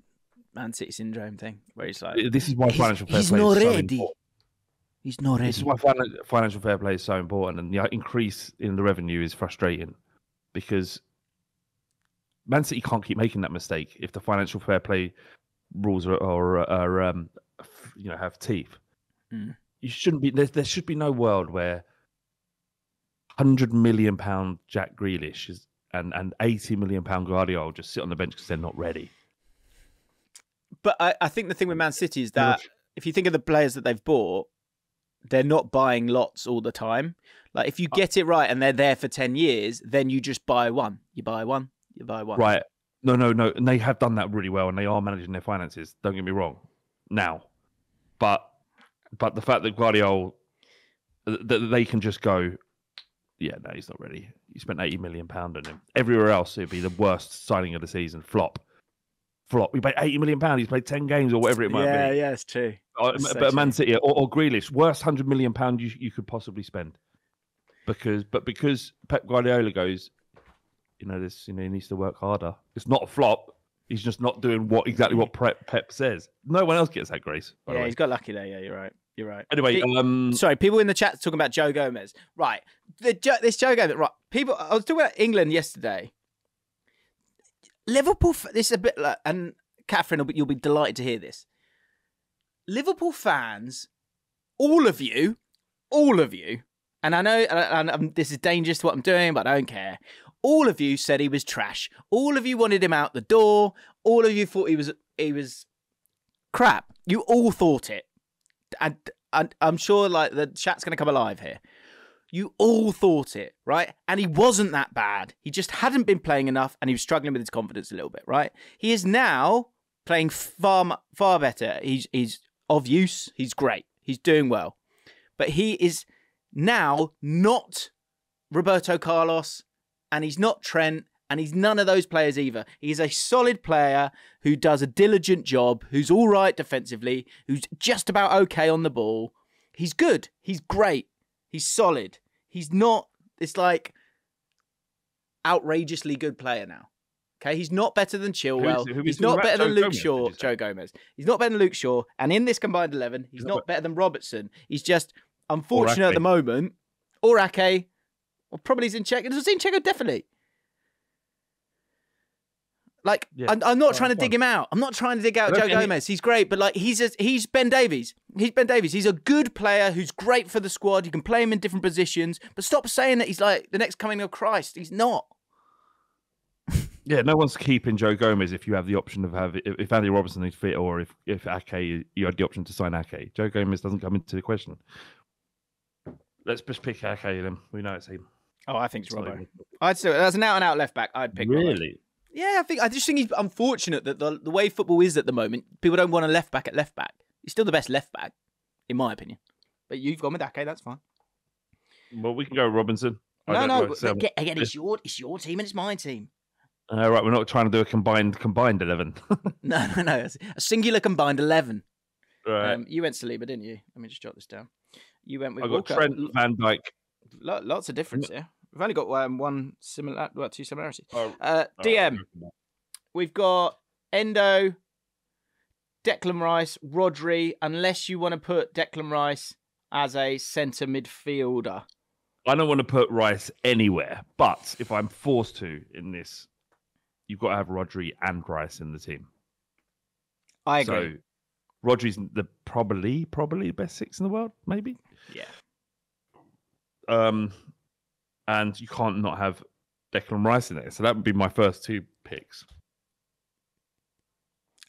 Man City syndrome thing where he's like, This is why financial fair he's play not is so important. he's not ready. This is why financial fair play is so important, and the increase in the revenue is frustrating because Man City can't keep making that mistake if the financial fair play rules are, are, are um, you know have teeth. Mm. You shouldn't be there. There should be no world where hundred million pound Jack Grealish is and and eighty million pound Gvardiol just sit on the bench because they're not ready. But I, I think the thing with Man City is that if you think of the players that they've bought, they're not buying lots all the time. Like if you Uh get it right and they're there for ten years, then you just buy one. You buy one. You buy one. Right. No, no, no. And they have done that really well and they are managing their finances. Don't get me wrong. Now. But but the fact that Gvardiol that they can just go, yeah, no, he's not ready. You spent eighty million pound on him. Everywhere else it'd be the worst signing of the season. Flop. Flop. We paid eighty million pound, he's played ten games or whatever it might yeah, be. yeah, yeah, it's true. Uh, That's so but Man. City or, or Grealish, worst hundred million pound you you could possibly spend. Because but because Pep Guardiola goes, you know, this you know, he needs to work harder. It's not a flop. He's just not doing what exactly what Pep, Pep says. No one else gets that grace. Yeah, he's got lucky there. Yeah, you're right. You're right. Anyway, Pe- um, Sorry, people in the chat talking about Joe Gomez. Right, the this Joe Gomez. Right, people. I was talking about England yesterday. Liverpool. This is a bit like, and Catherine, will be- you'll be delighted to hear this. Liverpool fans, all of you, all of you, and I know, and, I- and um, this is dangerous to what I'm doing, but I don't care. All of you said he was trash. All of you wanted him out the door. All of you thought he was he was crap. You all thought it and, and I'm sure like the chat's going to come alive here. You all thought it, right? And he wasn't that bad. He just hadn't been playing enough, and he was struggling with his confidence a little bit, right? He is now playing far far better. He's he's of use. He's great. He's doing well, but he is now not Roberto Carlos, and he's not Trent, and he's none of those players either. He's a solid player who does a diligent job, who's all right defensively, who's just about okay on the ball. He's good. He's great. He's solid. He's not. It's like outrageously good player now. Okay, he's not better than Chilwell. who we he's not better than Luke Gomez, Shaw. Joe Gomez. He's not better than Luke Shaw. And in this combined eleven, he's He's not not better than Robertson. He's just unfortunate at the moment. Or Ake, or probably Zinchenko. Zinchenko definitely. Like Yeah, I'm, I'm not trying to dig him out. I'm not trying to dig out Joe Gomez. He's great, but like he's a, he's Ben Davies. He's Ben Davies. He's a good player who's great for the squad. You can play him in different positions, but stop saying that he's like the next coming of Christ. He's not. yeah, no one's keeping Joe Gomez if you have the option of have if, Andy Robertson is fit or if if Ake you had the option to sign Ake. Joe Gomez doesn't come into the question. Let's just pick Ake then. We know it's him. Oh, I think it's It's Robbo. I'd say that's an out and out left back. I'd pick Robbo. Really? Yeah, I think I just think he's unfortunate that the the way football is at the moment, people don't want a left back at left back. He's still the best left back, in my opinion. but you've gone with Ake. That's fine. Well, we can go Robinson. I no, no. know, but again, again, it's your it's your team and it's my team. All right, we're not trying to do a combined combined eleven. No, no, no. it's A singular combined eleven. right. Um, you went Saliba, didn't you? Let me just jot this down. You went with I got Walker. Trent, Van Dijk. lo- lots of difference here. We've only got um, one similar, well, two similarities. Oh, Uh, DM. We've got Endo, Declan Rice, Rodri. Unless you want to put Declan Rice as a centre midfielder. I don't want to put Rice anywhere, but if I'm forced to in this, you've got to have Rodri and Rice in the team. I agree. So Rodri's the probably probably the best six in the world, maybe. yeah. Um, and you can't not have Declan Rice in there. So that would be my first two picks.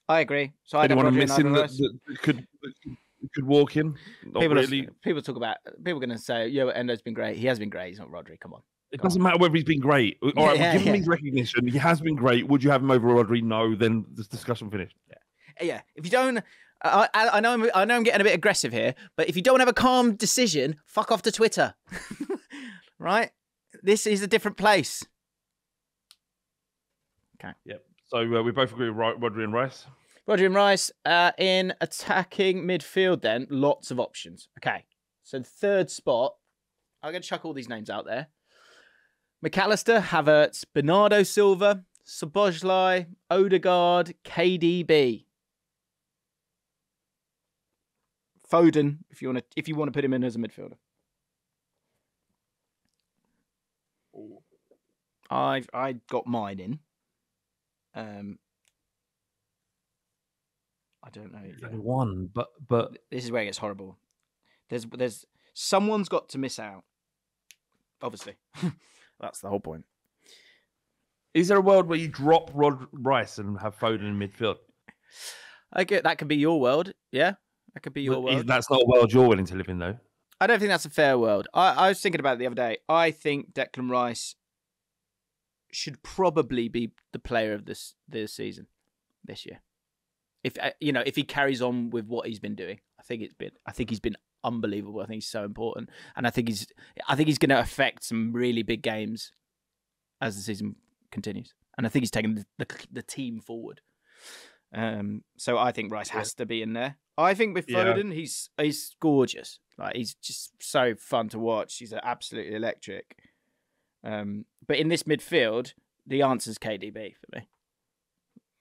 I agree. So I Anyone don't I'm missing that, that could that could walk in? Not People, are- really. people talk about people are going to say, "Yeah, but Endo's been great. He has been great. He's not Rodri. Come on." It doesn't matter whether he's been great. All right, Yeah, we'll give him yeah. his recognition. He has been great. Would you have him over Rodri? No. Then this discussion finished. Yeah. Yeah, if you don't, I, I, know I'm, I know I'm getting a bit aggressive here, but if you don't have a calm decision, fuck off to Twitter, right? This is a different place. Okay. Yep. So uh, we both agree with Ri- Rodri and Rice. Roger and Rice uh, in attacking midfield. Then lots of options. Okay, so the third spot. I'm going to chuck all these names out there: Mac Allister, Havertz, Bernardo Silva, Szoboszlai, Odegaard, KDB. Foden, if you want to, if you want to put him in as a midfielder. I've I got mine in. Um, I don't know. There's only one, but but This is where it gets horrible. There's there's someone's got to miss out. Obviously, that's the whole point. is there a world where you drop Rod Rice and have Foden in midfield? I get that could be your world. Yeah, that could be your world. That's not a world you're willing to live in, though. I don't think that's a fair world. I, I was thinking about it the other day. I think Declan Rice should probably be the player of this this season, this year. If uh, you know, if he carries on with what he's been doing, I think it's been. I think he's been unbelievable. I think he's so important, and I think he's. I think he's going to affect some really big games as the season continues, and I think he's taking the the, the team forward. Um, so I think Rice Yeah. has to be in there. I think with Yeah. Foden, he's he's gorgeous. Like he's just so fun to watch. He's absolutely electric. Um, but in this midfield, the answer's KDB for me.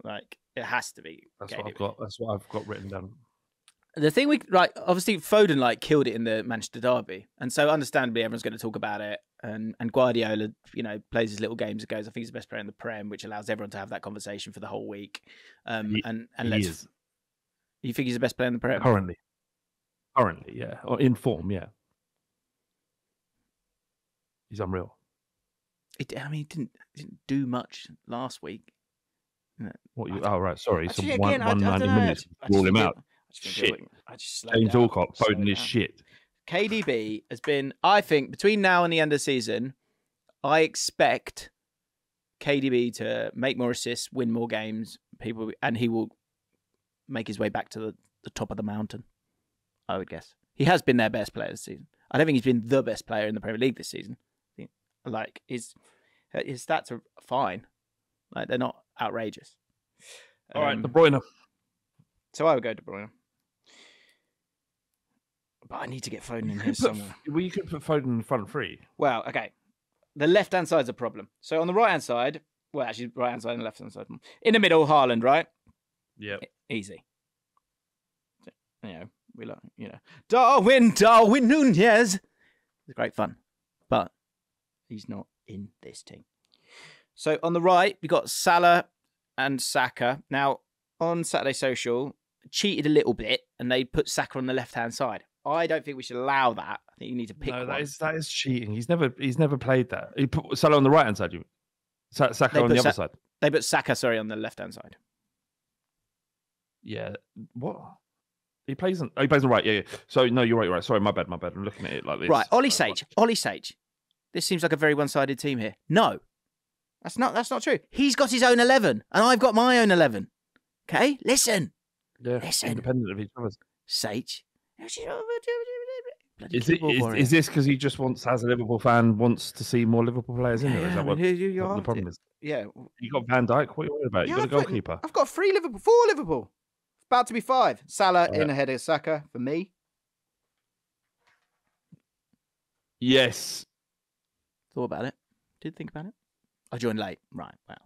Like it has to be. That's KDB. what I've got. That's what I've got written down. The thing we like, obviously Foden like killed it in the Manchester derby, and so understandably everyone's going to talk about it. And and Guardiola, you know, plays his little games and goes, I think he's the best player in the Prem, which allows everyone to have that conversation for the whole week. Um, He- and and he let's. is. You think he's the best player in the Prem? Currently, currently, yeah, or in form, yeah. He's unreal. He, di- I mean, he didn't didn't do much last week. What you? Oh right, sorry. Actually, Some one, again, I- one I ninety dunno, I minutes. Rule him think out. It- I just Shit. it- I just James down, Allcott, slowed Foden is shit. KDB has been, I think, between now and the end of the season, I expect KDB to make more assists, win more games, people, and he will make his way back to the, the top of the mountain. I would guess he has been their best player this season. I don't think he's been the best player in the Premier League this season. Like his his stats are fine, like they're not outrageous. All right, Um, De Bruyne. so I would go De Bruyne. But I need to get Foden in here somewhere. well, you could put Foden in front three. Well, okay. The left hand side's a problem. So on the right hand side, well, actually, right hand side and left hand side. In the middle, Haaland, right? Yeah. Easy. You know, we like, you know, Darwin, Darwin Nunez. It's great fun, but he's not in this team. So on the right, we got Salah and Saka. Now on Saturday Social, cheated a little bit, and they put Saka on the left hand side. I don't think we should allow that. I think you need to pick no, one. that is that is cheating. He's never he's never played that. He put Salah on the right hand side. You Sa- Saka on the put other side. They put Saka, sorry, on the left hand side. Yeah. What? He plays on. Oh, he plays on the right. Yeah, yeah. So no, you're right. You're right. Sorry, my bad. My bad. I'm looking at it like this. Right, Ollie Sage. Ollie Sage. This seems like a very one-sided team here. No, that's not. That's not true. He's got his own eleven, and I've got my own eleven. Okay, listen, Yeah, Listen. independent of each other. Sage. Is, it, keyboard is, this because he just wants, as a Liverpool fan, wants to see more Liverpool players in there? Is Yeah, that I what, you- you what the problem is? Yeah, You got Van Dijk. What are you worried about? Yeah, you I've got a got- goalkeeper. I've got three Liverpool, four Liverpool. About to be five. Salah Yeah. in ahead of Saka for me. Yes. Thought about it. Did think about it. I joined late. Right. Wow.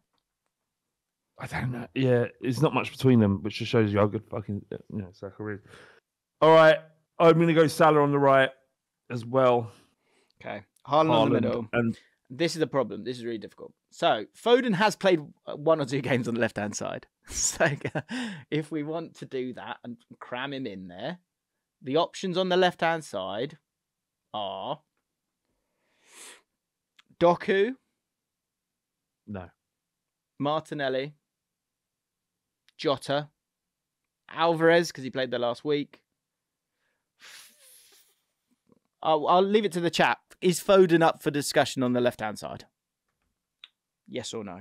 I don't know. Yeah, it's not much between them, which just shows you how good fucking you know Saka is. All right, I'm gonna go Salah on the right as well. Okay. Haaland on the middle. and This is the problem. This is really difficult. So Foden has played one or two games on the left hand side. So if we want to do that and cram him in there, the options on the left hand side are Doku, no. Martinelli, Jota, Alvarez because he played there last week. I'll, I'll leave it to the chat. Is Foden up for discussion on the left hand side? Yes or no?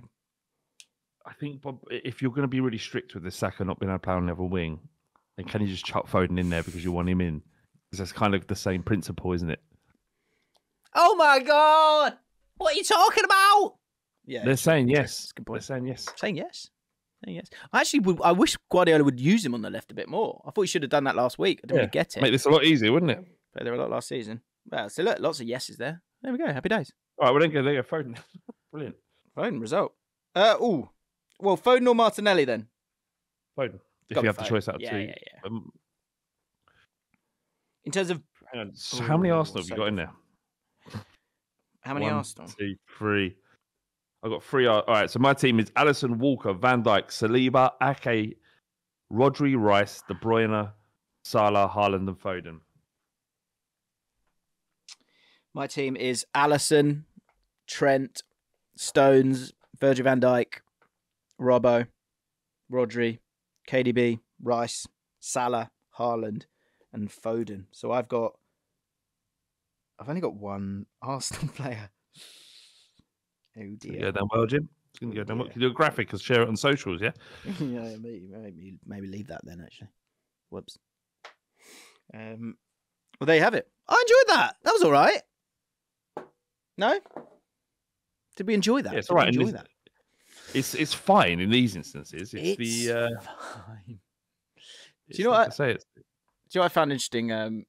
I think Bob, if you're going to be really strict with the Saka not being able to play on level wing, then can you just chuck Foden in there because you want him in? Because that's kind of the same principle, isn't it? Oh my god! What are you talking about? Yeah, They're saying yes. That's a good They're saying yes. saying yes. Saying yes. I actually would. I wish Guardiola would use him on the left a bit more. I thought he should have done that last week. I didn't really get it. Make this a lot easier, wouldn't it? But there were a lot last season. Well, so look, lots of yeses there. There we go. Happy days. All right, well, then go there. Foden. Brilliant. Foden result. Uh oh. Well, Foden or Martinelli then? Foden. If Got you have Foden. the choice out of yeah, two. Yeah, yeah. Um, In terms of. So how many Arsenal have you got in there? how many One, Arsenal? two, three. I've got three. All right, so my team is Alisson, Walker, Van Dijk, Saliba, Ake, Rodri, Rice, De Bruyne, Salah, Haaland, and Foden. My team is Alisson, Trent, Stones, Virgil van Dijk, Robbo, Rodri, KDB, Rice, Salah, Haaland, and Foden. So I've got I've only got one Arsenal player. Oh Can dear. go down well, Jim? Can you go down well? Can do a graphic and share it on socials, yeah? yeah, maybe, maybe maybe leave that then. Actually, whoops. Um, well, there you have it. I enjoyed that. That was all right. No, did we enjoy that? Yeah, it's all right. Enjoy that. It's it's fine in these instances. It's, It's the uh, fine. it's you know like what? I say? It's, Do you know what I found interesting? Um,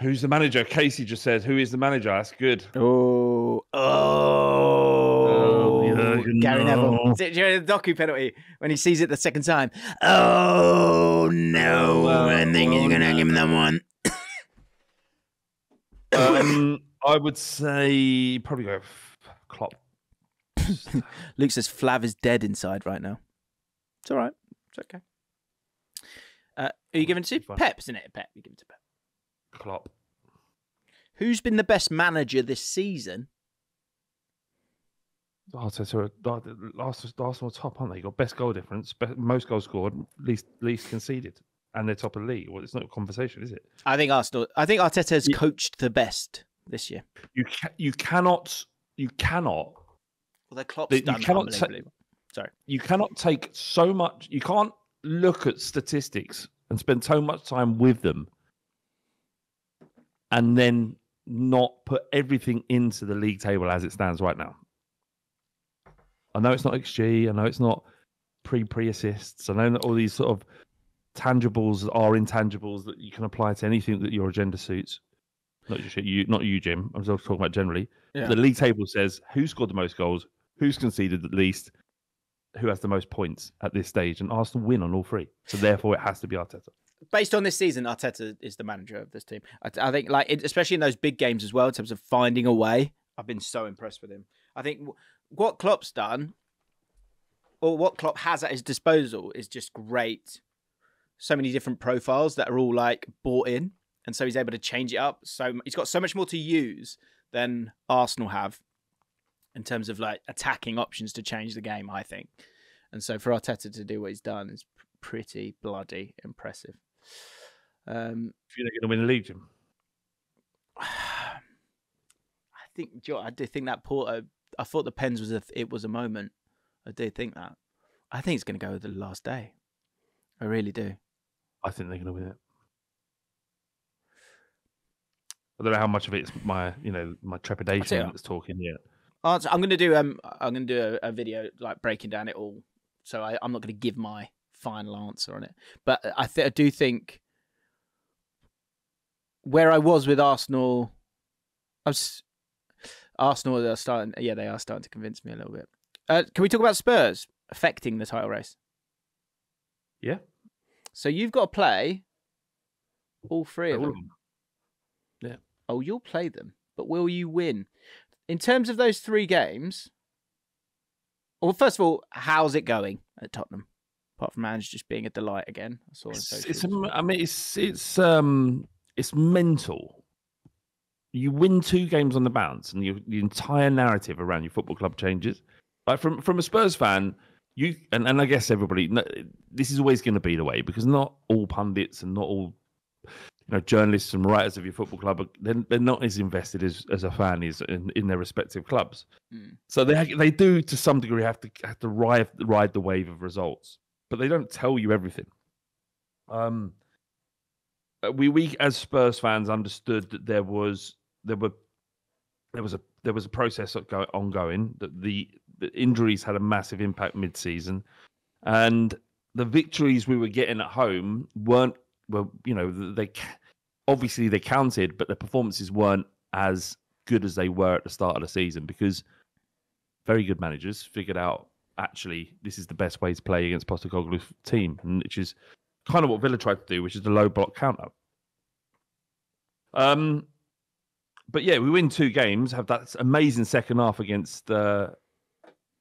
who's the manager? Casey just said, "Who is the manager?" That's good. oh, oh, yeah, you Gary Neville. Do you know the Doku penalty when he sees it the second time? Oh no! Oh, I think he's oh, gonna give him that one. Um, I would say probably go Klopp. Luke says Flav is dead inside right now. It's all right. It's okay. Uh, are you giving it to. Pep? Isn't it Pep? You give it to Pep. Klopp. Who's been the best manager this season? Arteta, Arsenal, Arsenal are top, aren't they? You Got best goal difference, be- most goals scored, least least conceded, and they're top of the league. Well, it's not a conversation, is it? I think Arsenal. I think Arteta has Yeah. coached the best this year. You ca- you cannot you cannot Well, the Klopp's That you cannot ta- Sorry. you cannot take so much. You can't look at statistics and spend so much time with them, and then not put everything into the league table as it stands right now. I know it's not XG. I know it's not pre pre assists. I know that all these sort of tangibles are intangibles that you can apply to anything that your agenda suits. Not you, not you, Jim. I'm just talking about generally. Yeah. The league table says who scored the most goals, who's conceded the least, who has the most points at this stage, and Arsenal win on all three. So therefore, it has to be Arteta. Based on this season, Arteta is the manager of this team. I, I think, like, it, especially in those big games as well, in terms of finding a way. I've been so impressed with him. I think w- what Klopp's done, or what Klopp has at his disposal, is just great. So many different profiles that are all like bought in, and so he's able to change it up. So he's got so much more to use than Arsenal have in terms of like attacking options to change the game. I think, and so for Arteta to do what he's done is pretty bloody impressive. Um, If you're going to win the league, Jim, I think I do think that Porto. I thought the pens was a it was a moment. I did think that. I think it's going to go the last day. I really do. I think they're going to win it. I don't know how much of it's my, you know, my trepidation that's talking here. Answer. I'm going to do um. I'm going to do a, a video like breaking down it all. So I, I'm not going to give my final answer on it, but I, th- I do think where I was with Arsenal, I was Arsenal are starting. Yeah, they are starting to convince me a little bit. Uh, can we talk about Spurs affecting the title race? Yeah. So you've got to play all three of them. Of them. Yeah. Oh, you'll play them, but will you win? In terms of those three games, well, first of all, how's it going at Tottenham? Apart from Ange just being a delight again, I saw It's, it's I mean, it's it's um it's mental. You win two games on the bounce, and you, the entire narrative around your football club changes. Like from from a Spurs fan, you and, and I guess everybody, no, this is always going to be the way because not all pundits and not all know journalists and writers of your football club are, they're, they're not as invested as, as a fan is in, in their respective clubs. Mm. So they they do to some degree have to have to ride ride the wave of results, but they don't tell you everything. Um, uh, we we as Spurs fans understood that there was there were there was a there was a process ongoing that the the injuries had a massive impact mid season, and the victories we were getting at home weren't were you know they obviously they counted, but the performances weren't as good as they were at the start of the season because very good managers figured out actually this is the best way to play against Postecoglou's team, which is kind of what Villa tried to do, which is the low block counter. Um, but yeah, we win two games, have that amazing second half against uh,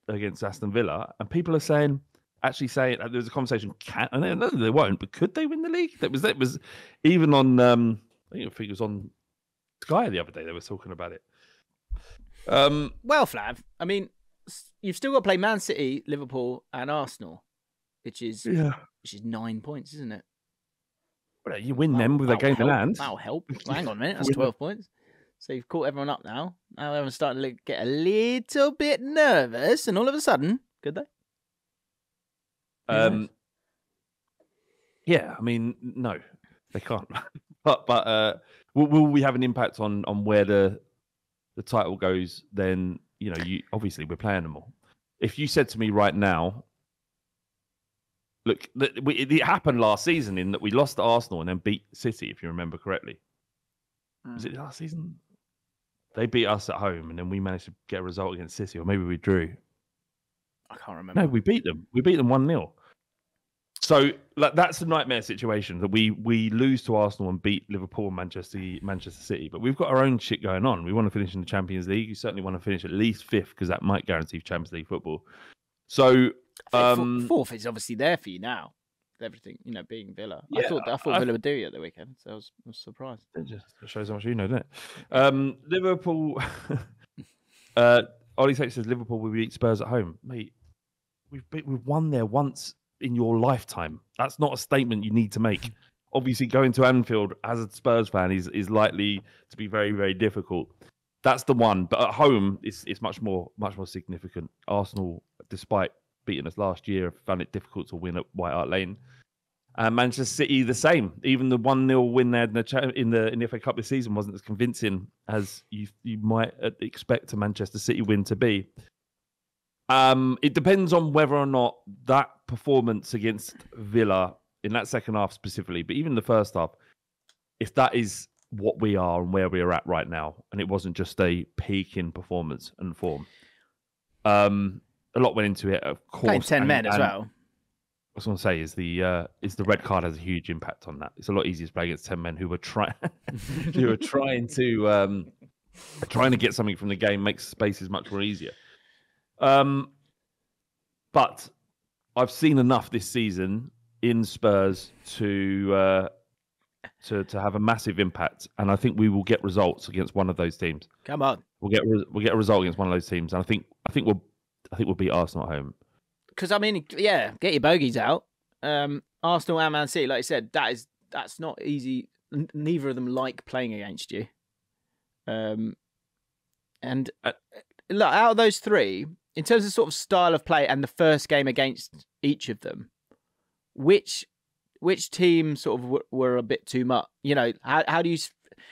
against Aston Villa, and people are saying, actually saying, uh, there was a conversation, can and they, no, they won't, but could they win the league? That was that was even on, um, I think it was on Sky the other day. They were talking about it. Um, Well, Flav, I mean, you've still got to play Man City, Liverpool, and Arsenal, which is yeah, which is nine points, isn't it? well, you win That'll- them with a game help. hand. That'll help. Well, hang on a minute, that's twelve points. So you've caught everyone up now. Now everyone's starting to get a little bit nervous, and all of a sudden, could they? Um, yeah, I mean, no, they can't. but but uh, will, will we have an impact on on where the the title goes? Then you know, you obviously we're playing them all. If you said to me right now, look, that we, it happened last season in that we lost to Arsenal and then beat City, if you remember correctly. Was it last season? They beat us at home, and then we managed to get a result against City, or maybe we drew. I can't remember. No, we beat them. We beat them one 0 So like, that's a nightmare situation that we we lose to Arsenal and beat Liverpool, and Manchester Manchester City. But we've got our own shit going on. We want to finish in the Champions League. You certainly want to finish at least fifth because that might guarantee Champions League football. So I think four- um, fourth is obviously there for you now. Everything you know, being Villa. I thought I thought I- Villa would do it at the weekend, so I was, I was surprised. it just shows how much you know, doesn't it? Um, Liverpool. uh, Ollie Tate says Liverpool will beat Spurs at home, mate. We've beat, we've won there once in your lifetime. That's not a statement you need to make. Obviously, going to Anfield as a Spurs fan is is likely to be very very difficult. That's the one, but at home it's it's much more much more significant. Arsenal, despite beating us last year, found it difficult to win at White Hart Lane. And Manchester City the same. Even the one 0 win there in the in the in the FA Cup this season wasn't as convincing as you you might uh, expect a Manchester City win to be. Um, it depends on whether or not that performance against Villa in that second half specifically, but even the first half, if that is what we are and where we are at right now, and it wasn't just a peak in performance and form. Um, a lot went into it, of course. Playing ten and- men as well. I was going to say is the uh, is the red card has a huge impact on that. It's a lot easier to play against ten men who were trying who were trying to um, trying to get something from the game makes spaces much more easier. Um, but I've seen enough this season in Spurs to uh, to to have a massive impact, and I think we will get results against one of those teams. Come on, We'll get re- we'll get a result against one of those teams, and I think I think we'll I think we'll beat Arsenal at home. because I mean, yeah, get your bogeys out. Um, Arsenal and Man City, like I said, that is that's not easy. N- neither of them like playing against you. Um, and Uh, look, out of those three, in terms of sort of style of play and the first game against each of them, which which team sort of w- were a bit too much? You know, how how do you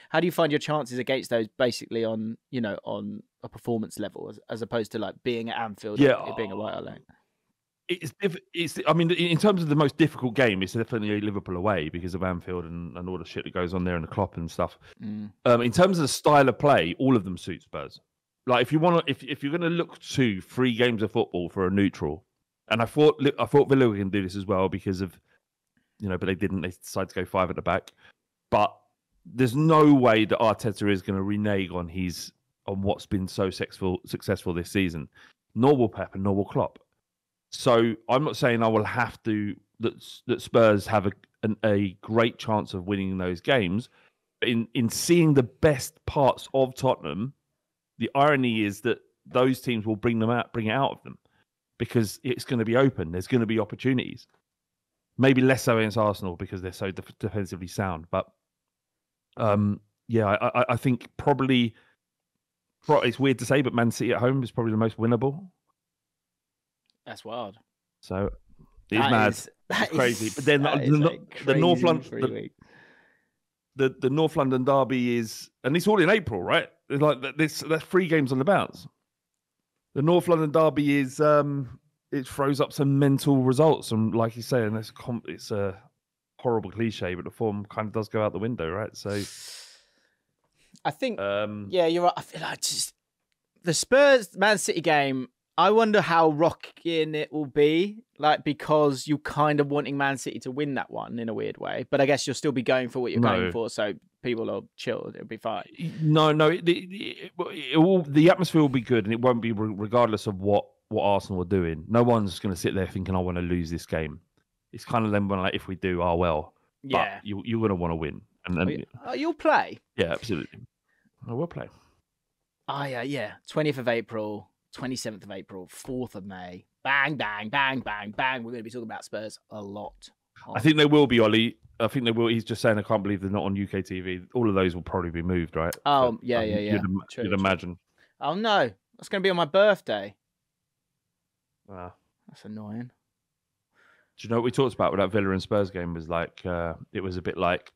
how do you find your chances against those basically on you know on a performance level as, as opposed to like being at Anfield, Yeah, or being a White Hart Lane? it's it's I mean in terms of the most difficult game, it's definitely Liverpool away because of Anfield and, and all the shit that goes on there and the Klopp and stuff. Mm. Um, in terms of the style of play, all of them suit Spurs. Like if you want to, if if you're going to look to three games of football for a neutral, and I thought I thought Villa to do this as well because of, you know, but they didn't. They decided to go five at the back. But there's no way that Arteta is going to renege on his on what's been so successful successful this season. Nor will Pep and nor will Klopp. So I'm not saying I will have to that that Spurs have a an, a great chance of winning those games. In in seeing the best parts of Tottenham, the irony is that those teams will bring them out, bring it out of them, because it's going to be open. There's going to be opportunities. Maybe less so against Arsenal because they're so def- defensively sound. But um, yeah, I, I, I think probably it's weird to say, but Man City at home is probably the most winnable. That's wild. So it's mad. is- that crazy. is- But then the a the North crazy Lon- three the- the the North London derby is, and it's all in April, right? It's like this. That's three games on the bounce. The North London derby is, um, it throws up some mental results, and like you say, and it's com- it's a horrible cliche, but the form kind of does go out the window, right? So, I think um, Yeah, you're right. I feel like just the Spurs Man City game. I wonder how rocking it will be, like because you're kind of wanting Man City to win that one in a weird way. But I guess you'll still be going for what you're No. going for, so people will chill. It'll be fine. no, no, it, it, it, will, the atmosphere will be good, and it won't be regardless of what what Arsenal are doing. No one's going to sit there thinking, "I want to lose this game." It's kind of them when like, if we do, oh well. Yeah. But you you're going to want to win, and, and Oh, you- oh, you'll play. Yeah, absolutely. I will play. Oh yeah, yeah. Twentieth of April, twenty seventh of April, fourth of May. Bang, bang, bang, bang, bang. We're going to be talking about Spurs a lot. I think they will be, Ollie. I think they will. He's just saying, I can't believe they're not on UK TV. All of those will probably be moved, right? Oh, yeah, um, yeah, yeah. You'd, im- True, you'd imagine. Oh no, that's going to be on my birthday. Uh, That's annoying. do you know what we talked about with that Villa and Spurs game? Was like, uh, it was a bit like,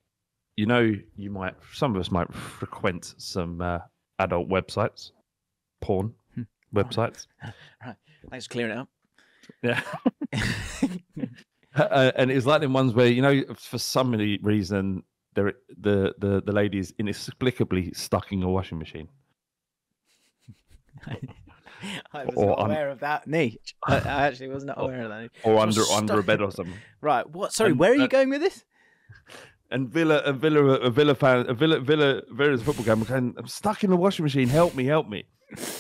you know, you might, some of us might frequent some uh, adult websites, porn websites. right. Thanks for clearing it up. Yeah. uh, and it was like them ones where you know for some reason there the the the lady is inexplicably stuck in a washing machine. I was Or not un- aware of that niche. I, I actually was not Or- aware of that. Niche. or under under a bed or something. Right. What? Sorry. And- where are you and- going with this? And Villa, a Villa, a Villa fan, a Villa, Villa, Villa's football game. Going, I'm stuck in the washing machine. Help me, help me.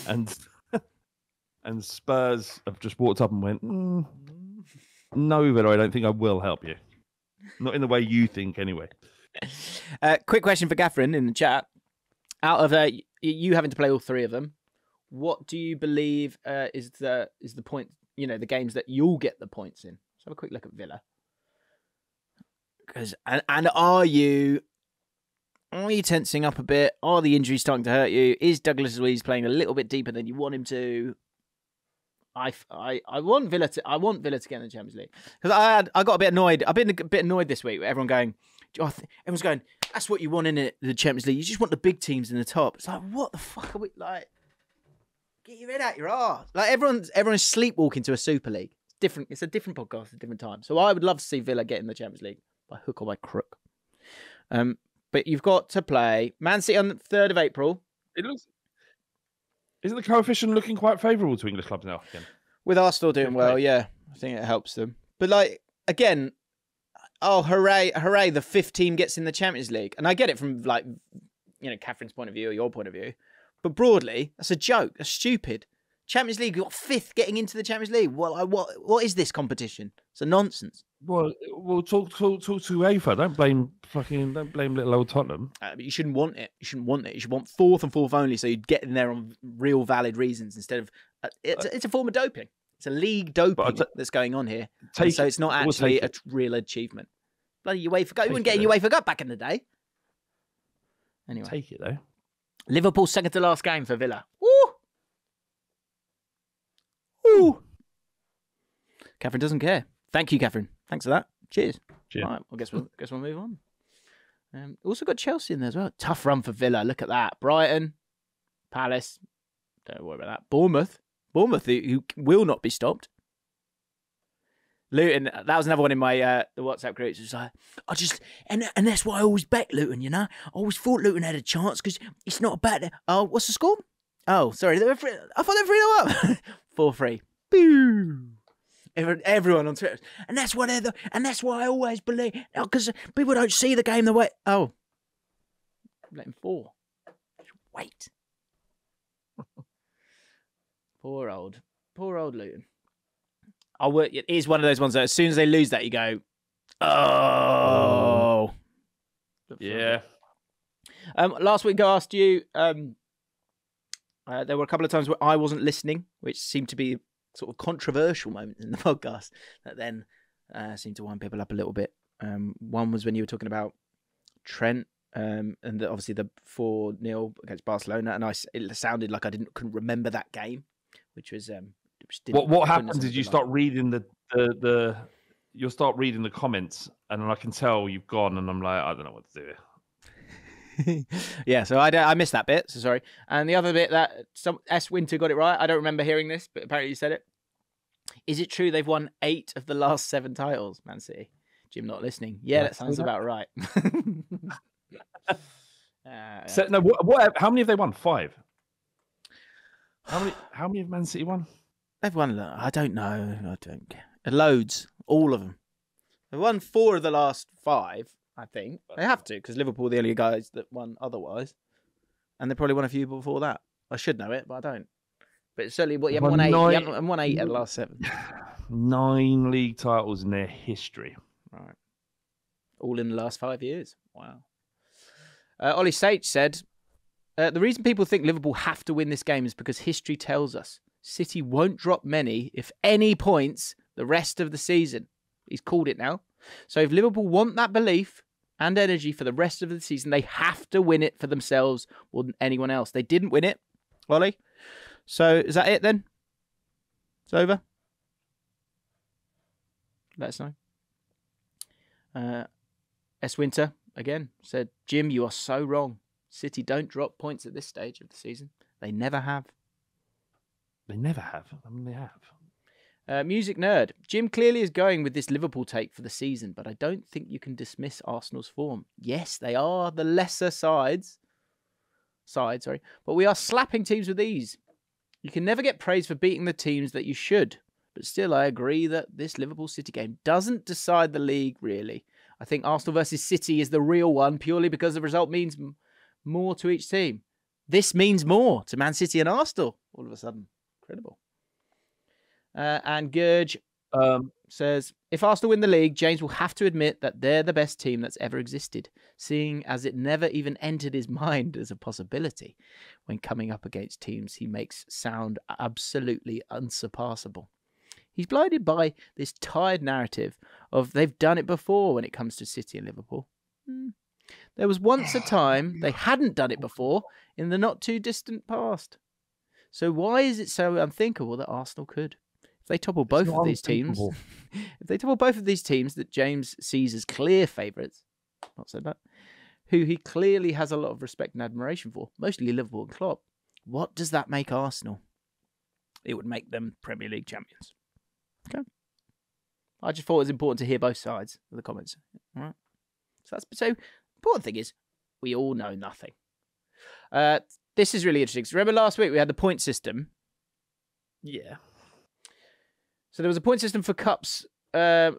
And and Spurs have just walked up and went, "Mm, No, Villa, I don't think I will help you. Not in the way you think, anyway. Uh, quick question for Gaffrin in the chat. Out of uh, you having to play all three of them, what do you believe uh, is the is the point? You know, the games that you'll get the points in. Let's have a quick look at Villa. Because and, and are you are you tensing up a bit? Are the injuries starting to hurt you? Is Douglas Luiz playing a little bit deeper than you want him to? I, I, I want Villa to I want Villa to get in the Champions League because I had, I got a bit annoyed. I've been a bit annoyed this week with everyone going. "Oh, everyone's going. That's what you want in it, the Champions League. You just want the big teams in the top. It's like what the fuck are we like? Get your head out your arse. Like everyone's everyone's sleepwalking to a Super League. It's different. It's a different podcast at a different time. So I would love to see Villa get in the Champions League by hook or by crook. Um, but you've got to play Man City on the third of April It looks. Isn't the coefficient looking quite favourable to English clubs now again? with Arsenal doing well. Yeah, I think it helps them. But like again, oh hooray, hooray! The fifth team gets in the Champions League, and I get it from like you know Catherine's point of view or your point of view, but broadly that's a joke. That's stupid. Champions League, you got fifth getting into the Champions League. What, I- what, what is this competition? It's a nonsense. Well, we'll talk talk talk to UEFA. Don't blame fucking. Don't blame little old Tottenham. Uh, but you shouldn't want it. You shouldn't want it. You should want fourth and fourth only, so you'd get in there on real valid reasons instead of. Uh, it's, it's a form of doping. It's a league doping ta- that's going on here. Take so it's not We'll actually a real achievement. Bloody UEFA Cup. You wouldn't get in then. UEFA Cup back in the day. Anyway, Take it though. Liverpool second to last game for Villa. Woo! Woo! Catherine doesn't care. Thank you, Catherine. Thanks for that. Cheers. Cheers. Right, well, guess we'll guess we'll move on. Um, also got Chelsea in there as well. Tough run for Villa. Look at that. Brighton, Palace. Don't worry about that. Bournemouth. Bournemouth, who, who will not be stopped. Luton, that was another one in my uh, the WhatsApp groups. It was like, I just, and and that's why I always bet Luton, you know? I always thought Luton had a chance because it's not bad. Oh, what's the score? Oh, sorry. They were free, I thought they were 3 0 up. 4 3. Boo. Every- Everyone on Twitter. And that's why they're the, and that's why I always believe, because people don't see the game the way. Oh. Let him fall. Just wait. poor old, poor old Luton. I will, it is one of those ones that as soon as they lose that, you go, oh. Yeah. Um, last week I asked you. Um, uh, there were a couple of times where I wasn't listening, which seemed to be sort of controversial moments in the podcast that then uh, seemed to wind people up a little bit. Um, one was when you were talking about Trent um, and the, obviously the four 0 against Barcelona, and I it sounded like I didn't couldn't remember that game, which was um. Which didn't- What what happens is you like- start reading the, the the you'll start reading the comments and then I can tell you've gone and I'm like, I don't know what to do. yeah, so I, I missed that bit. So sorry. And the other bit that some S Winter got it right. I don't remember hearing this, but apparently you said it. Is it true they've won eight of the last seven titles, Man City? Jim not listening. Yeah, that sounds that. about right. Uh, So, no, what, what how many have they won? Five. How many how many have Man City won? they've won. I don't know. I don't care. Loads, all of them. They've won four of the last five. I think they have to because Liverpool are the only guys that won otherwise, and they probably won a few before that. I should know it, but I don't. But certainly what you haven't won eight. You nine- haven't won eight of the last seven. Nine league titles in their history. Right. All in the last five years. Wow. Uh, Ollie Sage said, uh, The reason people think Liverpool have to win this game is because history tells us City won't drop many, if any, points the rest of the season. He's called it now. So if Liverpool want that belief and energy for the rest of the season, they have to win it for themselves more than anyone else. They didn't win it, Ollie. So is that it then? It's over? Let us know. Uh, S. Winter again said, Jim, you are so wrong. City don't drop points at this stage of the season. They never have. They never have. I mean, they have. Uh, music nerd. Jim clearly is going with this Liverpool take for the season, but I don't think you can dismiss Arsenal's form. Yes, they are the lesser sides. Side, sorry. But we are slapping teams with ease. You can never get praise for beating the teams that you should. But still, I agree that this Liverpool City game doesn't decide the league, really. I think Arsenal versus City is the real one purely because the result means more to each team. This means more to Man City and Arsenal all of a sudden. Incredible. Uh, and Gurge Um, says if Arsenal win the league, James will have to admit that they're the best team that's ever existed, seeing as it never even entered his mind as a possibility when coming up against teams he makes sound absolutely unsurpassable. He's blinded by this tired narrative of they've done it before when it comes to City and Liverpool. Hmm. There was once a time they hadn't done it before in the not too distant past. So why is it so unthinkable that Arsenal could? If they topple both of these teams, if they topple both of these teams that James sees as clear favourites, not so bad, who he clearly has a lot of respect and admiration for, mostly Liverpool and Klopp, what does that make Arsenal? It would make them Premier League champions. Okay. I just thought it was important to hear both sides of the comments. All right. So that's so. Important thing is, we all know nothing. Uh, this is really interesting. 'cause remember last week we had the point system. yeah. So there was a point system for cups. Uh,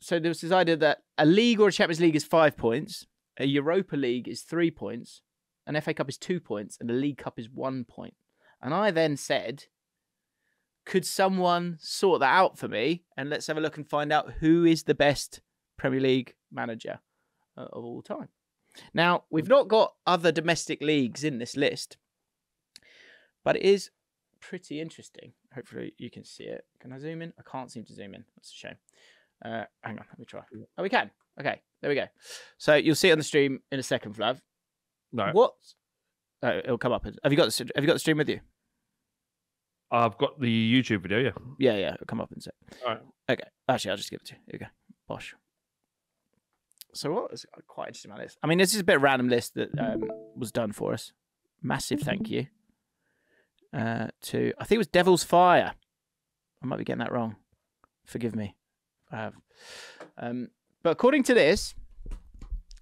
so there was this idea that a league or a Champions League is five points, a Europa League is three points, an FA Cup is two points, and a League Cup is one point. And I then said, could someone sort that out for me? And let's have a look and find out who is the best Premier League manager uh, of all time. Now, we've not got other domestic leagues in this list, but it is pretty interesting. Hopefully, you can see it. Can I zoom in? I can't seem to zoom in. That's a shame. Uh, hang on, let me try. Oh, we can. Okay, there we go. So you'll see it on the stream in a second, Flav. No, What? Oh, it'll come up. Have you got the, Have you got the stream with you? I've got the YouTube video. Yeah. Yeah, yeah. It'll come up in a sec. All right. Okay. Actually, I'll just give it to you. Here we go. Bosh. So what was quite interesting about this? I mean, this is a bit of a random list that um, was done for us. Massive thank you uh, to I think it was Devil's Fire. I might be getting that wrong. Forgive me. I have. Um, but according to this,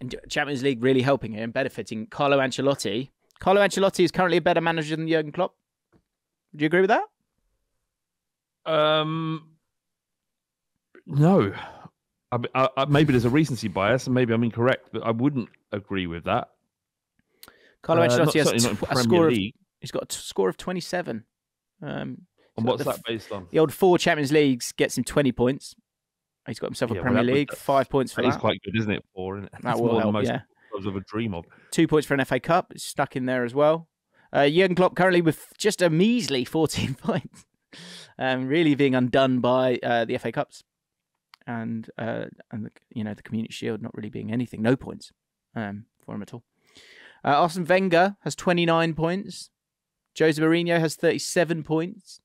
and Champions League really helping him, benefiting Carlo Ancelotti. Carlo Ancelotti is currently a better manager than Jurgen Klopp. Do you agree with that? Um, no. I, I, maybe there's a recency bias, and maybe I'm incorrect, but I wouldn't agree with that. Carlo Uh, Ancelotti not- has certainly tw- not in a Premier score of League. He's got a score of 27. Um, And what's the that based on? the old four Champions Leagues gets him 20 points. He's got himself a Yeah, well, Premier that League, five points for that. That is quite good, isn't it? Four, isn't it? That will help, most yeah. clubs of a dream of. Two points for an FA Cup, it's stuck in there as well. Uh, Jurgen Klopp currently with just a measly 14 points, um, really being undone by uh, the FA Cups and uh, and the, you know the Community Shield not really being anything, no points um, for him at all. Uh, Arsene Wenger has 29 points. Jose Mourinho has 37 points.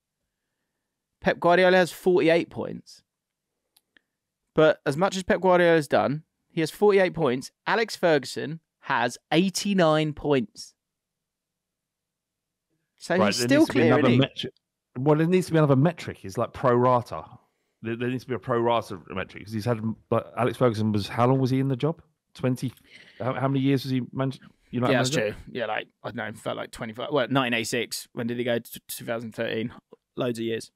Pep Guardiola has 48 points. But as much as Pep Guardiola has done, he has 48 points. Alex Ferguson has 89 points. So right, he's still clear, another isn't he? metric. Well, there needs to be another metric. It's like pro rata. There, there needs to be a pro rata metric because he's had. Like, Alex Ferguson was how long was he in the job? Twenty. How, how many years was he managed? United yeah, that's true. Yeah, like, I don't know, felt like 25. Well, 1986. When did he go? T- 2013. Loads of years.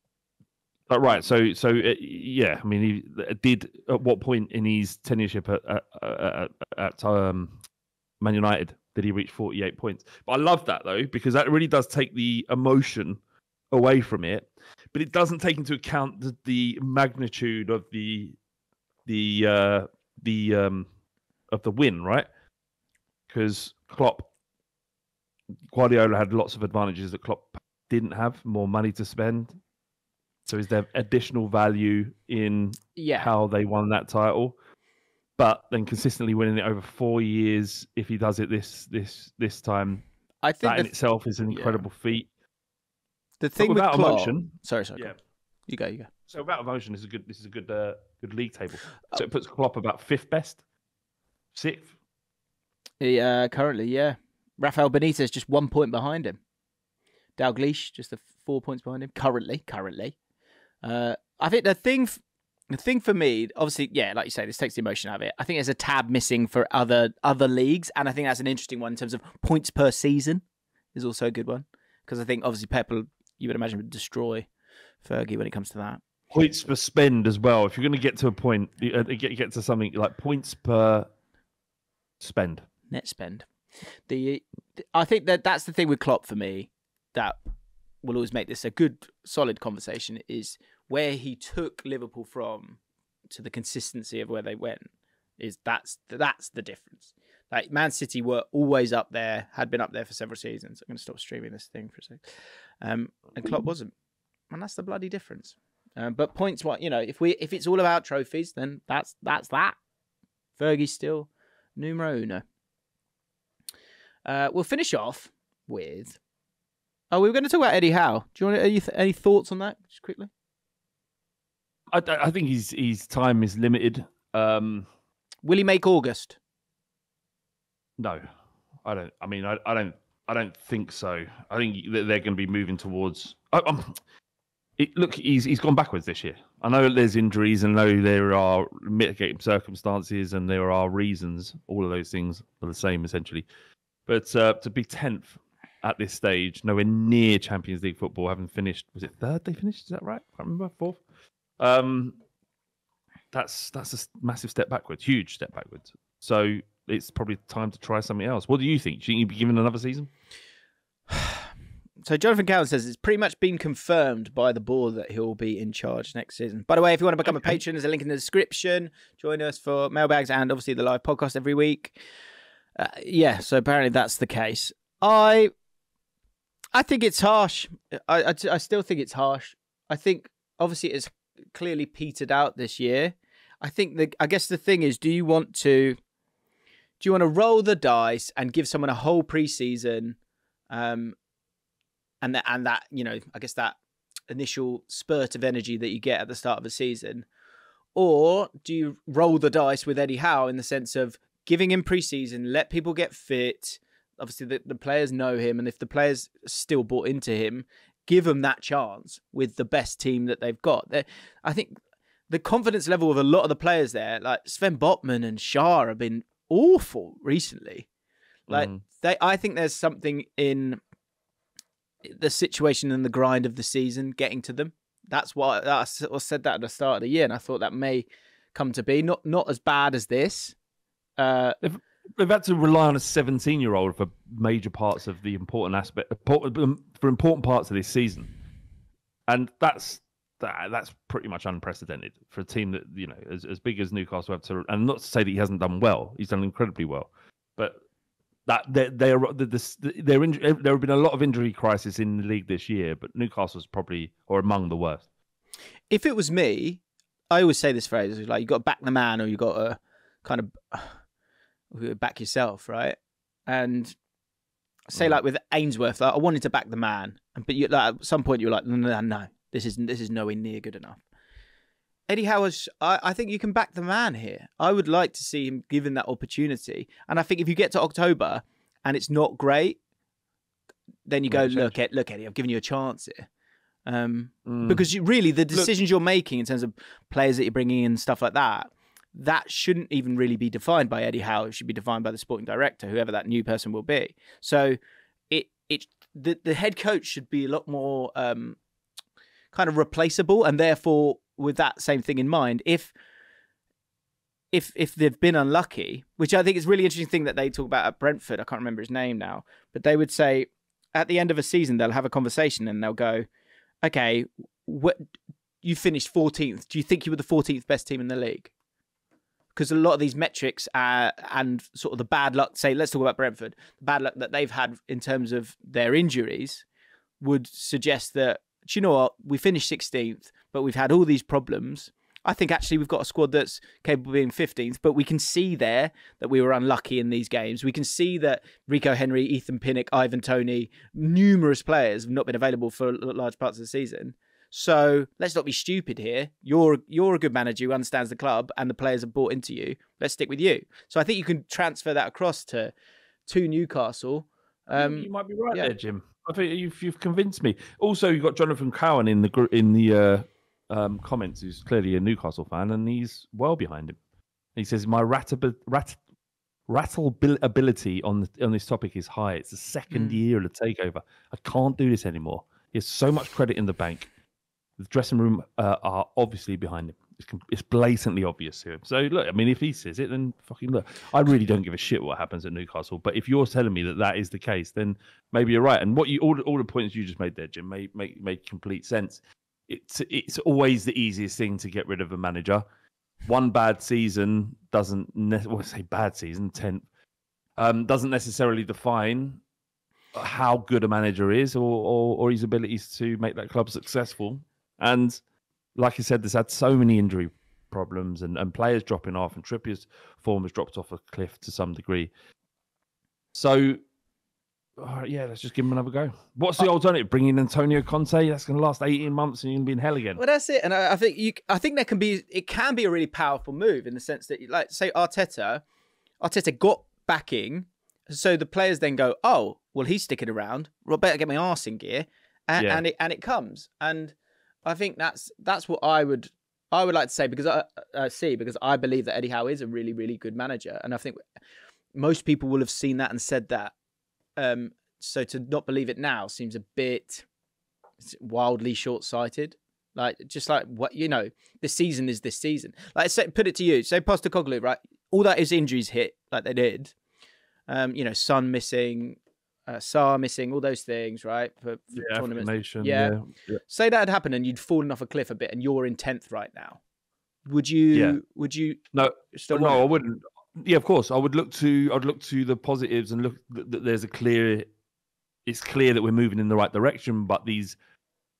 Uh, right. So, so uh, yeah. I mean, he uh, did at what point in his tenureship at at, at, at um, Man United did he reach forty eight points? But I love that though because that really does take the emotion away from it, but it doesn't take into account the, the magnitude of the the uh, the um, of the win, right? Because Klopp, Guardiola had lots of advantages that Klopp didn't have, more money to spend. So is there additional value in Yeah. how they won that title? But then consistently winning it over four years, if he does it this this this time, I think that in itself is an yeah. incredible feat. the thing with without Klopp. emotion, Sorry, sorry. yeah. You go, you go. So without emotion, this is a good. This is a good. Uh, good league table. So it puts Klopp about fifth best, sixth. Yeah, currently, yeah. Rafael Benitez just one point behind him. Dalglish just the four points behind him. Currently, currently. Uh, I think the thing, the thing for me, obviously, yeah, like you say, this takes the emotion out of it. I think there's a tab missing for other other leagues, and I think that's an interesting one in terms of points per season. Is also a good one because I think obviously Pep, you would imagine, would destroy Fergie when it comes to that. Points per spend as well. If you're going to get to a point, uh, get get to something like points per spend. Net spend. The I think that that's the thing with Klopp for me that will always make this a good solid conversation is where he took Liverpool from to the consistency of where they went is that's that's the difference. Like Man City were always up there, had been up there for several seasons. I'm going to stop streaming this thing for a sec. Um, and Klopp wasn't, and that's the bloody difference. Um, but points, what you know, if we if it's all about trophies, then that's that's that. Fergie's still numero uno. Uh, we'll finish off with. Oh, we were going to talk about Eddie Howe. Do you want any, any thoughts on that, just quickly? I, I think his his time is limited. Um, Will he make August? no, I don't. I mean, I, I don't. I don't think so. I think that they're going to be moving towards. I, it, look, he's he's gone backwards this year. I know there's injuries, and know there are mitigating circumstances, and there are reasons. All of those things are the same essentially. But uh, to be tenth at this stage, nowhere near Champions League football, having finished, was it third? They finished. Is that right? I remember. Fourth. Um, that's that's a massive step backwards, huge step backwards. So it's probably time to try something else. What do you think? Do you be given another season? So Jonathan Cowan says it's pretty much been confirmed by the board that he'll be in charge next season. By the way, if you want to become a patron, there's a link in the description. Join us for mailbags and obviously the live podcast every week. Uh, yeah, so apparently that's the case. I, I think it's harsh. I, I, I still think it's harsh. I think obviously it's clearly petered out this year. I think the I guess the thing is, do you want to, do you want to roll the dice and give someone a whole preseason? Um, and that and that you know i guess that initial spurt of energy that you get at the start of a season Or do you roll the dice with Eddie Howe in the sense of giving him preseason, let people get fit? Obviously, the, the players know him, and if the players still bought into him, give them that chance with the best team that they've got. They're, I think the confidence level of a lot of the players there, like Sven Botman and Schär, have been awful recently. Like Mm. they, I think there's something in the situation and the grind of the season getting to them. That's why I said that at the start of the year, and I thought that may come to be not not as bad as this. Uh, They've had to rely on a 17 year old for major parts of the important aspect for important parts of this season, and that's that, that's pretty much unprecedented for a team that you know as, as big as Newcastle have to. And not to say that he hasn't done well; he's done incredibly well, but that they're, they're, the the there have been a lot of injury crisis in the league this year, but Newcastle's probably or among the worst. if it was me, I always say this phrase like you got to back the man or you got to kind of back yourself, right? And say Mm. like with Ainsworth, like, I wanted to back the man, but you, like, at some point you're like, no, no, no, this is this is nowhere near good enough. Eddie Howe's, I, I think you can back the man here. I would like to see him given that opportunity, and I think if you get to October and it's not great, then you go, look, look, Eddie, I've given you a chance here. Um, Mm. because you really the decisions you're making in terms of players that you're bringing in and stuff like that that shouldn't even really be defined by Eddie Howe. It should be defined by the sporting director whoever that new person will be. So it it the, the head coach should be a lot more um kind of replaceable. And therefore with that same thing in mind if if if they've been unlucky which I think is really interesting thing that they talk about at Brentford. I can't remember his name now. But they would say at the end of a season they'll have a conversation and they'll go okay, what you finished 14th. Do you think you were the 14th best team in the league? Because a lot of these metrics uh, and sort of the bad luck, say, let's talk about Brentford, the bad luck that they've had in terms of their injuries would suggest that, do you know what, we finished 16th, but we've had all these problems. I think actually we've got a squad that's capable of being 15th, but we can see there that we were unlucky in these games. We can see that Rico Henry, Ethan Pinnock, Ivan Toney, numerous players have not been available for large parts of the season. So let's not be stupid here. You're you're a good manager who understands the club and the players have bought into you. Let's stick with you. So I think you can transfer that across to to Newcastle. Um, you might be right yeah. there, Jim. I think you've you've convinced me. Also, you've got Jonathan Cowan in the in the uh, um, comments, who's clearly a Newcastle fan, and he's well behind him. He says my rat rattle bil- ability on the, on this topic is high. It's the second Mm. year of the takeover. I can't do this anymore. He has so much credit in the bank. The dressing room uh, are obviously behind him. It's, blatantly obvious to him. So look, I mean, if he says it, then fucking look. I really don't give a shit what happens at Newcastle. But if you're telling me that that is the case, then maybe you're right. And what you all, all the points you just made there, Jim, make make make complete sense. It's it's always the easiest thing to get rid of a manager. One bad season doesn't ne- well, say bad season tenth um, doesn't necessarily define how good a manager is or, or or his abilities to make that club successful. And like I said, there's had so many injury problems and, and players dropping off, and Trippier's form has dropped off a cliff to some degree. So, right, yeah, let's just give him another go. What's the alternative? Bringing Antonio Conte? That's going to last 18 months and you're going to be in hell again. Well, that's it, and I, I think you. I think there can be. It can be a really powerful move in the sense that, like, say Arteta, Arteta got backing, so the players then go, "Oh, well, he's sticking around. Well, I better get my arse in gear," and, Yeah. and it and it comes. And I think that's that's what I would I would like to say because I uh, see because I believe that Eddie Howe is a really really good manager, and I think most people will have seen that and said that. Um, so to not believe it now seems a bit wildly short-sighted. Like just like what you know, this season is this season. Like say, put it to you, say Postecoglou, right? All that is injuries hit like they did. Um, you know, Sun missing, uh, Sarr missing, all those things, right? For, for Yeah, tournaments. Yeah. Yeah. yeah. Say that had happened and you'd fallen off a cliff a bit, and you're in tenth right now. Would you? Yeah. Would you No, still? no, I wouldn't. Yeah, of course. I would look to. I'd look to the positives and look that there's a clear. It's clear that we're moving in the right direction, but these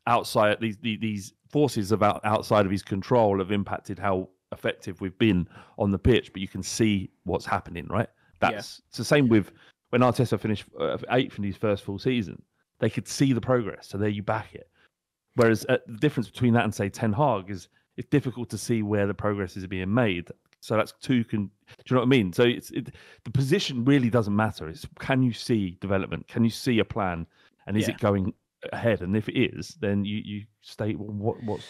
outside these these, these forces of out, outside of his control have impacted how effective we've been on the pitch. But you can see what's happening, right? Yeah. That's it's the same with when Arteta finished uh, eighth in his first full season. They could see the progress, so there you back it. Whereas uh, the difference between that and say Ten Hag is it's difficult to see where the progress is being made. So that's two can. Do you know what I mean? So it's it, the position really doesn't matter. It's can you see development? Can you see a plan? And is Yeah. it going ahead? And if it is, then you you state well, what what's.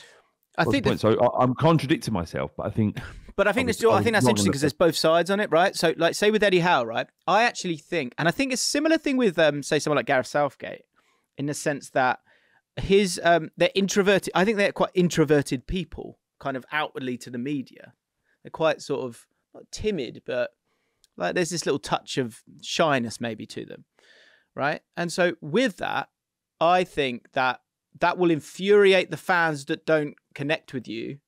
I what's think the point? so. I, I'm contradicting myself, but I think But I think I that's was- I I think that's interesting because there's both sides on it, right? So, like, say with Eddie Howe, right? I actually think, and I think it's a similar thing with, um, say, someone like Gareth Southgate, in the sense that his um, they're introverted. I think they're quite introverted people, kind of outwardly to the media. They're quite sort of not timid, but like there's this little touch of shyness maybe to them, right? And so with that, I think that that will infuriate the fans that don't connect with you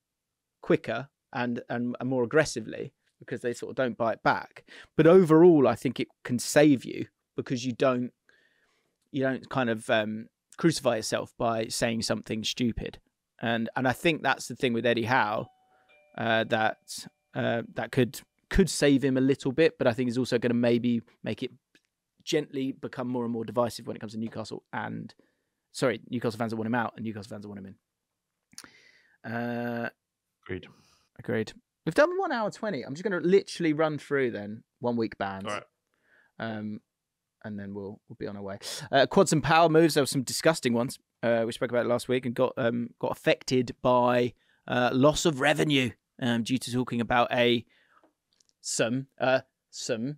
quicker and, and and more aggressively because they sort of don't bite back. But overall, I think it can save you because you don't you don't kind of um, crucify yourself by saying something stupid. And and I think that's the thing with Eddie Howe uh, that uh, that could could save him a little bit, but I think is also going to maybe make it gently become more and more divisive when it comes to Newcastle and sorry, Newcastle fans that want him out and Newcastle fans that want him in. Uh, agreed. Agreed. We've done one hour twenty. I'm just going to literally run through then one week bands, All right. um, and then we'll we'll be on our way. Uh, quads and power moves. There were some disgusting ones. Uh, we spoke about it last week and got um got affected by uh, loss of revenue um, due to talking about a some uh some.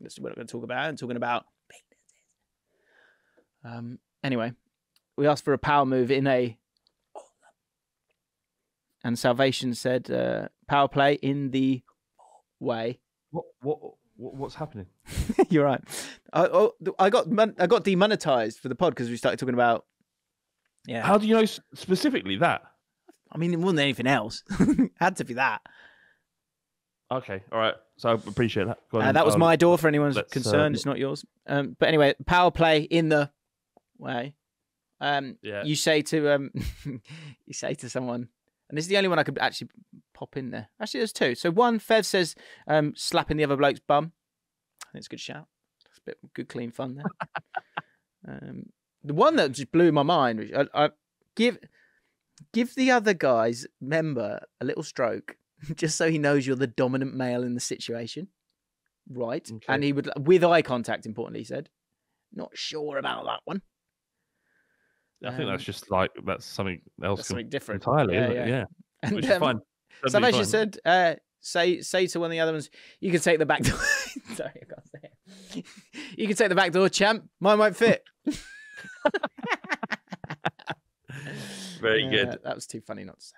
That's what I'm going to talk about. I'm talking about. Um. Anyway, we asked for a power move in a and Salvation said uh, power play in the way. What what, what what's happening? You're right. I, oh, I got I got demonetized for the pod because we started talking about. Yeah, How do you know specifically that? I mean, it wasn't anything else. Had to be that. Okay, all right. So I appreciate that. Uh, that was Um, my door for anyone's let's, uh, it's not yours. Um, but anyway, power play in the way. Um, Yeah. you say to um, you say to someone, and this is the only one I could actually pop in there. Actually, there's two. So one, Fev says, um, slapping the other bloke's bum. I think it's a good shout. It's a bit good, clean fun there. um, the one that just blew my mind, which I, I give give the other guy's member a little stroke, just so he knows you're the dominant male in the situation. Right, Okay. and he would with eye contact. Importantly, he said, "Not sure about that one." I think that's Um, just like that's something else That's something different. entirely, Yeah, yeah. Yeah, And, which is um, fine. Totally Salvation fine. said, uh, "Say say to one of the other ones, you can take the back door." Sorry, I can't say it. you can take the back door, champ. Mine won't fit. Very Uh, good. That was too funny not to say.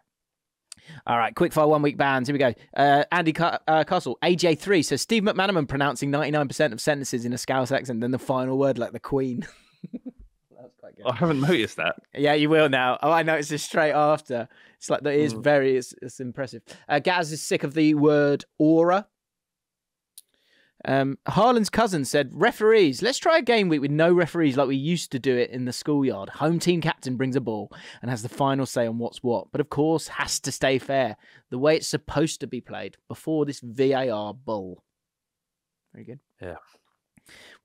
All right, quick fire one week bans. Here we go. Uh, Andy Ca- uh, Castle, AJ3 So Steve McManaman pronouncing 99% of sentences in a Scouse accent, then the final word like the Queen. Quite good. I haven't noticed that. Yeah, you will now. Oh, I noticed this straight after. It's like that is Mm. very, it's, it's impressive. Uh, Gaz is sick of the word aura. Um, Harlan's cousin said, referees, let's try a game week with no referees like we used to do it in the schoolyard. Home team captain brings a ball and has the final say on what's what, but of course has to stay fair, the way it's supposed to be played before this VAR bull. Very good. Yeah.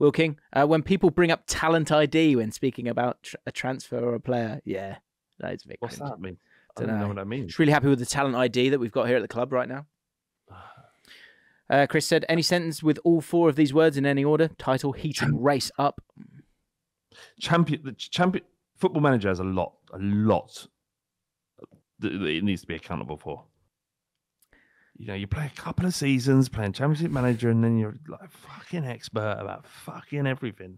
Will King, uh, when people bring up talent ID when speaking about tr- a transfer or a player, yeah, that is a bit What's cringe. that mean? I don't know what that means. Just really happy with the talent ID that we've got here at the club right now. Uh, Chris said, any sentence with all four of these words in any order. Title, heating, race up. Champion, the champion football manager has a lot, a lot that it needs to be accountable for. You know, you play a couple of seasons playing championship manager, and then you're like fucking expert about fucking everything,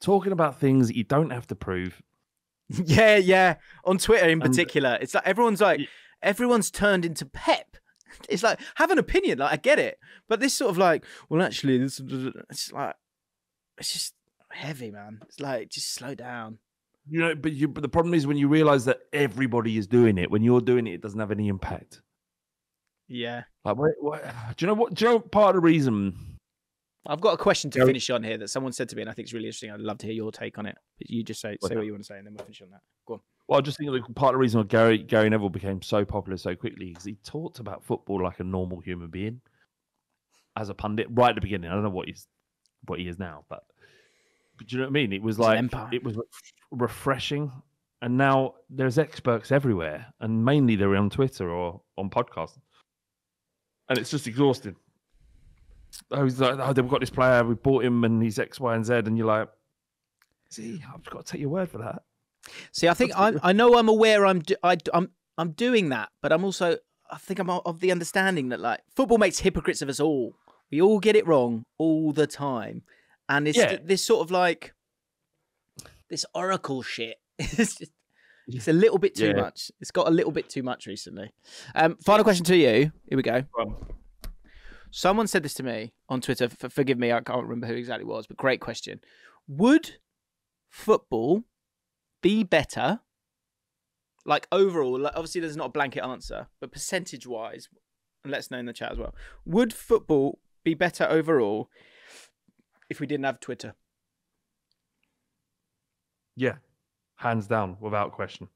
talking about things that you don't have to prove. yeah, yeah. On Twitter in And- particular, it's like everyone's like, Y- everyone's turned into Pep. It's like, have an opinion. Like, I get it. But this sort of like, well, actually, this, it's like, it's just heavy, man. It's like, just slow down. You know, but you, but the problem is when you realize that everybody is doing it. When you're doing it, it doesn't have any impact. Yeah. Like, what, what, do you know what? Do you know part of the reason? I've got a question to finish on here that someone said to me, and I think it's really interesting. I'd love to hear your take on it. But you just say say what you want to say, and then we'll finish on that. Go on. Well, I just think like part of the reason why Gary Gary Neville became so popular so quickly is he talked about football like a normal human being, as a pundit right at the beginning. I don't know what he's what he is now, but but do you know what I mean? It was like it was re- refreshing and now there's experts everywhere, and mainly they're on Twitter or on podcasts, and it's just exhausting. Oh, he's like, oh, they've got this player, we bought him, and he's X, Y, and Z, and you're like, see, I've got to take your word for that. See, I think I I know I'm aware I'm do, I, I'm I'm doing that, but I'm also I think I'm of the understanding that like football makes hypocrites of us all. We all get it wrong all the time, and it's Yeah. this sort of like this oracle shit. it's just it's a little bit too Yeah. much. It's got a little bit too much recently. Um, final question to you. Here we go. Um, Someone said this to me on Twitter. F- forgive me, I can't remember who exactly it was, but great question. Would football be better? Like overall, like obviously there's not a blanket answer, but percentage wise, and let us know in the chat as well. Would football be better overall if we didn't have Twitter? yeah, hands down, without question.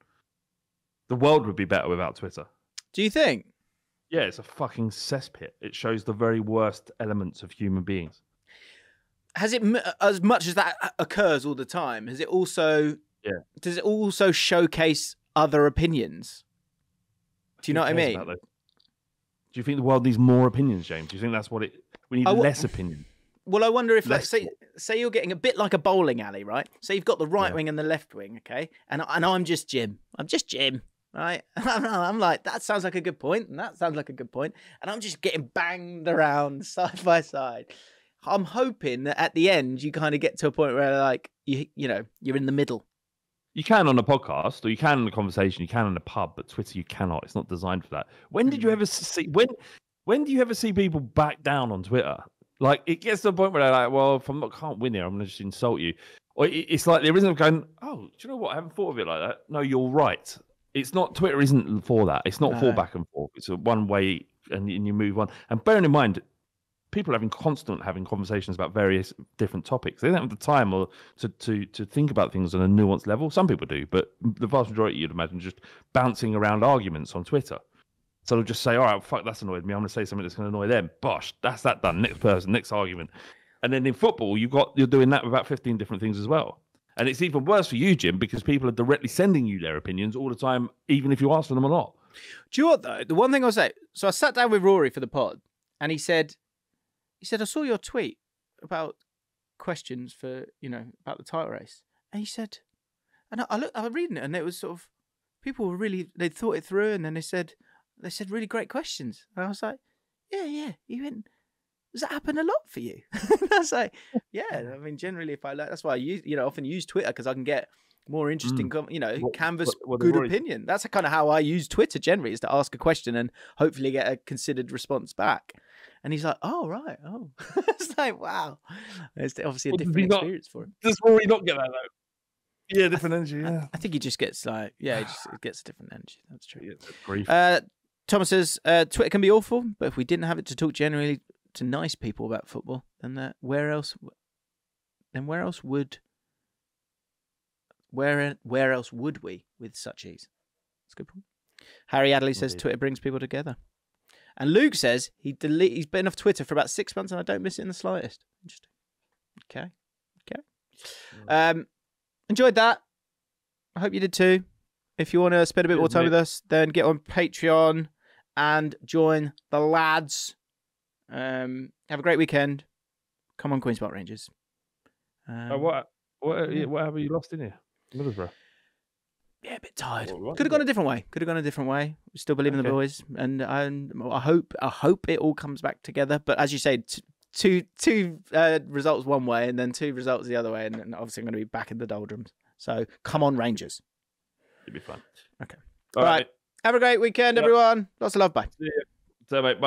The world would be better without Twitter. Do you think? Yeah, it's a fucking cesspit. It shows the very worst elements of human beings. Has it uh, as much as that uh, occurs all the time? Has it also? Yeah. Does it also showcase other opinions? Do you know what I mean? Do you think the world needs more opinions, James? Do you think that's what it? We need I less opinion. Well, I wonder if, like, say, say you're getting a bit like a bowling alley, right? So you've got the right Yeah. wing and the left wing, okay? And and I'm just Jim. I'm just Jim, right? I'm like that sounds like a good point, and that sounds like a good point, and I'm just getting banged around side by side. I'm hoping that at the end you kind of get to a point where like you you know you're in the middle. You can on a podcast, or you can in a conversation. You can in a pub, but Twitter you cannot. It's not designed for that. When did you Mm. ever see when? When do you ever see people back down on Twitter? Like it gets to the point where they're like, "Well, if I'm can't win here, I'm going to just insult you." Or it's like there isn't going, "Oh, do you know what? I haven't thought of it like that." No, you're right. It's not Twitter isn't for that. It's not No. for back and forth. It's a one way, and, and you move on. And bearing in mind, people are having constant having conversations about various different topics. They don't have the time or to, to to think about things on a nuanced level. Some people do, but the vast majority you'd imagine just bouncing around arguments on Twitter. So they'll just say, "All right, fuck, that's annoyed me. I'm going to say something that's going to annoy them." Bosh, that's that done. Next person, next argument. And then in football, you've got you're doing that with about 15 different things as well. And it's even worse for you, Jim, because people are directly sending you their opinions all the time, even if you ask for them or not. Do you know what though? The one thing I'll say. So I sat down with Rory for the pod, and he said, he said, I saw your tweet about questions for you know about the title race, and he said, and I, I looked, I was reading it, and it was sort of people were really they thought it through, and then they said they said really great questions, and I was like, yeah, yeah. He went, does that happen a lot for you? I was like, yeah. I mean, generally, if I like, that's why I use you know often use Twitter because I can get more interesting, com- you know, What- canvas what- what good opinion. That's kind of how I use Twitter generally is to ask a question and hopefully get a considered response back. And he's like, "Oh right, oh." it's like, wow. It's obviously a Well, different he not- experience for him. Does Rory not get that though? Yeah, different energy. Yeah. I think he just gets like, yeah, he just it gets a different energy. That's true. Yeah, grief. Uh, Thomas says uh, Twitter can be awful, but if we didn't have it to talk generally to nice people about football, then uh, where else? Then where else would? Where where else would we with such ease? That's a good point. Harry Adley says Twitter brings people together, and Luke says he delete he's been off Twitter for about six months and I don't miss it in the slightest. Interesting. Okay, okay. Um, enjoyed that. I hope you did too. If you want to spend a bit more time mate. with us, then get on Patreon and join the lads. Um, have a great weekend. Come on, Queens Park Rangers. Um, Uh, what what yeah. what have you lost in here? Middlesbrough. Yeah, a bit tired. Well, Could have gone a different way. Could have gone a different way. We still believe in the boys, and I, I hope I hope it all comes back together. But as you say, t- two two uh, results one way, and then two results the other way, and, and obviously I'm going to be back in the doldrums. So come on, Rangers. It'd be fun. Okay. All Right. right. Have a great weekend, Yeah. everyone. Lots of love. Bye. So, mate. Bye.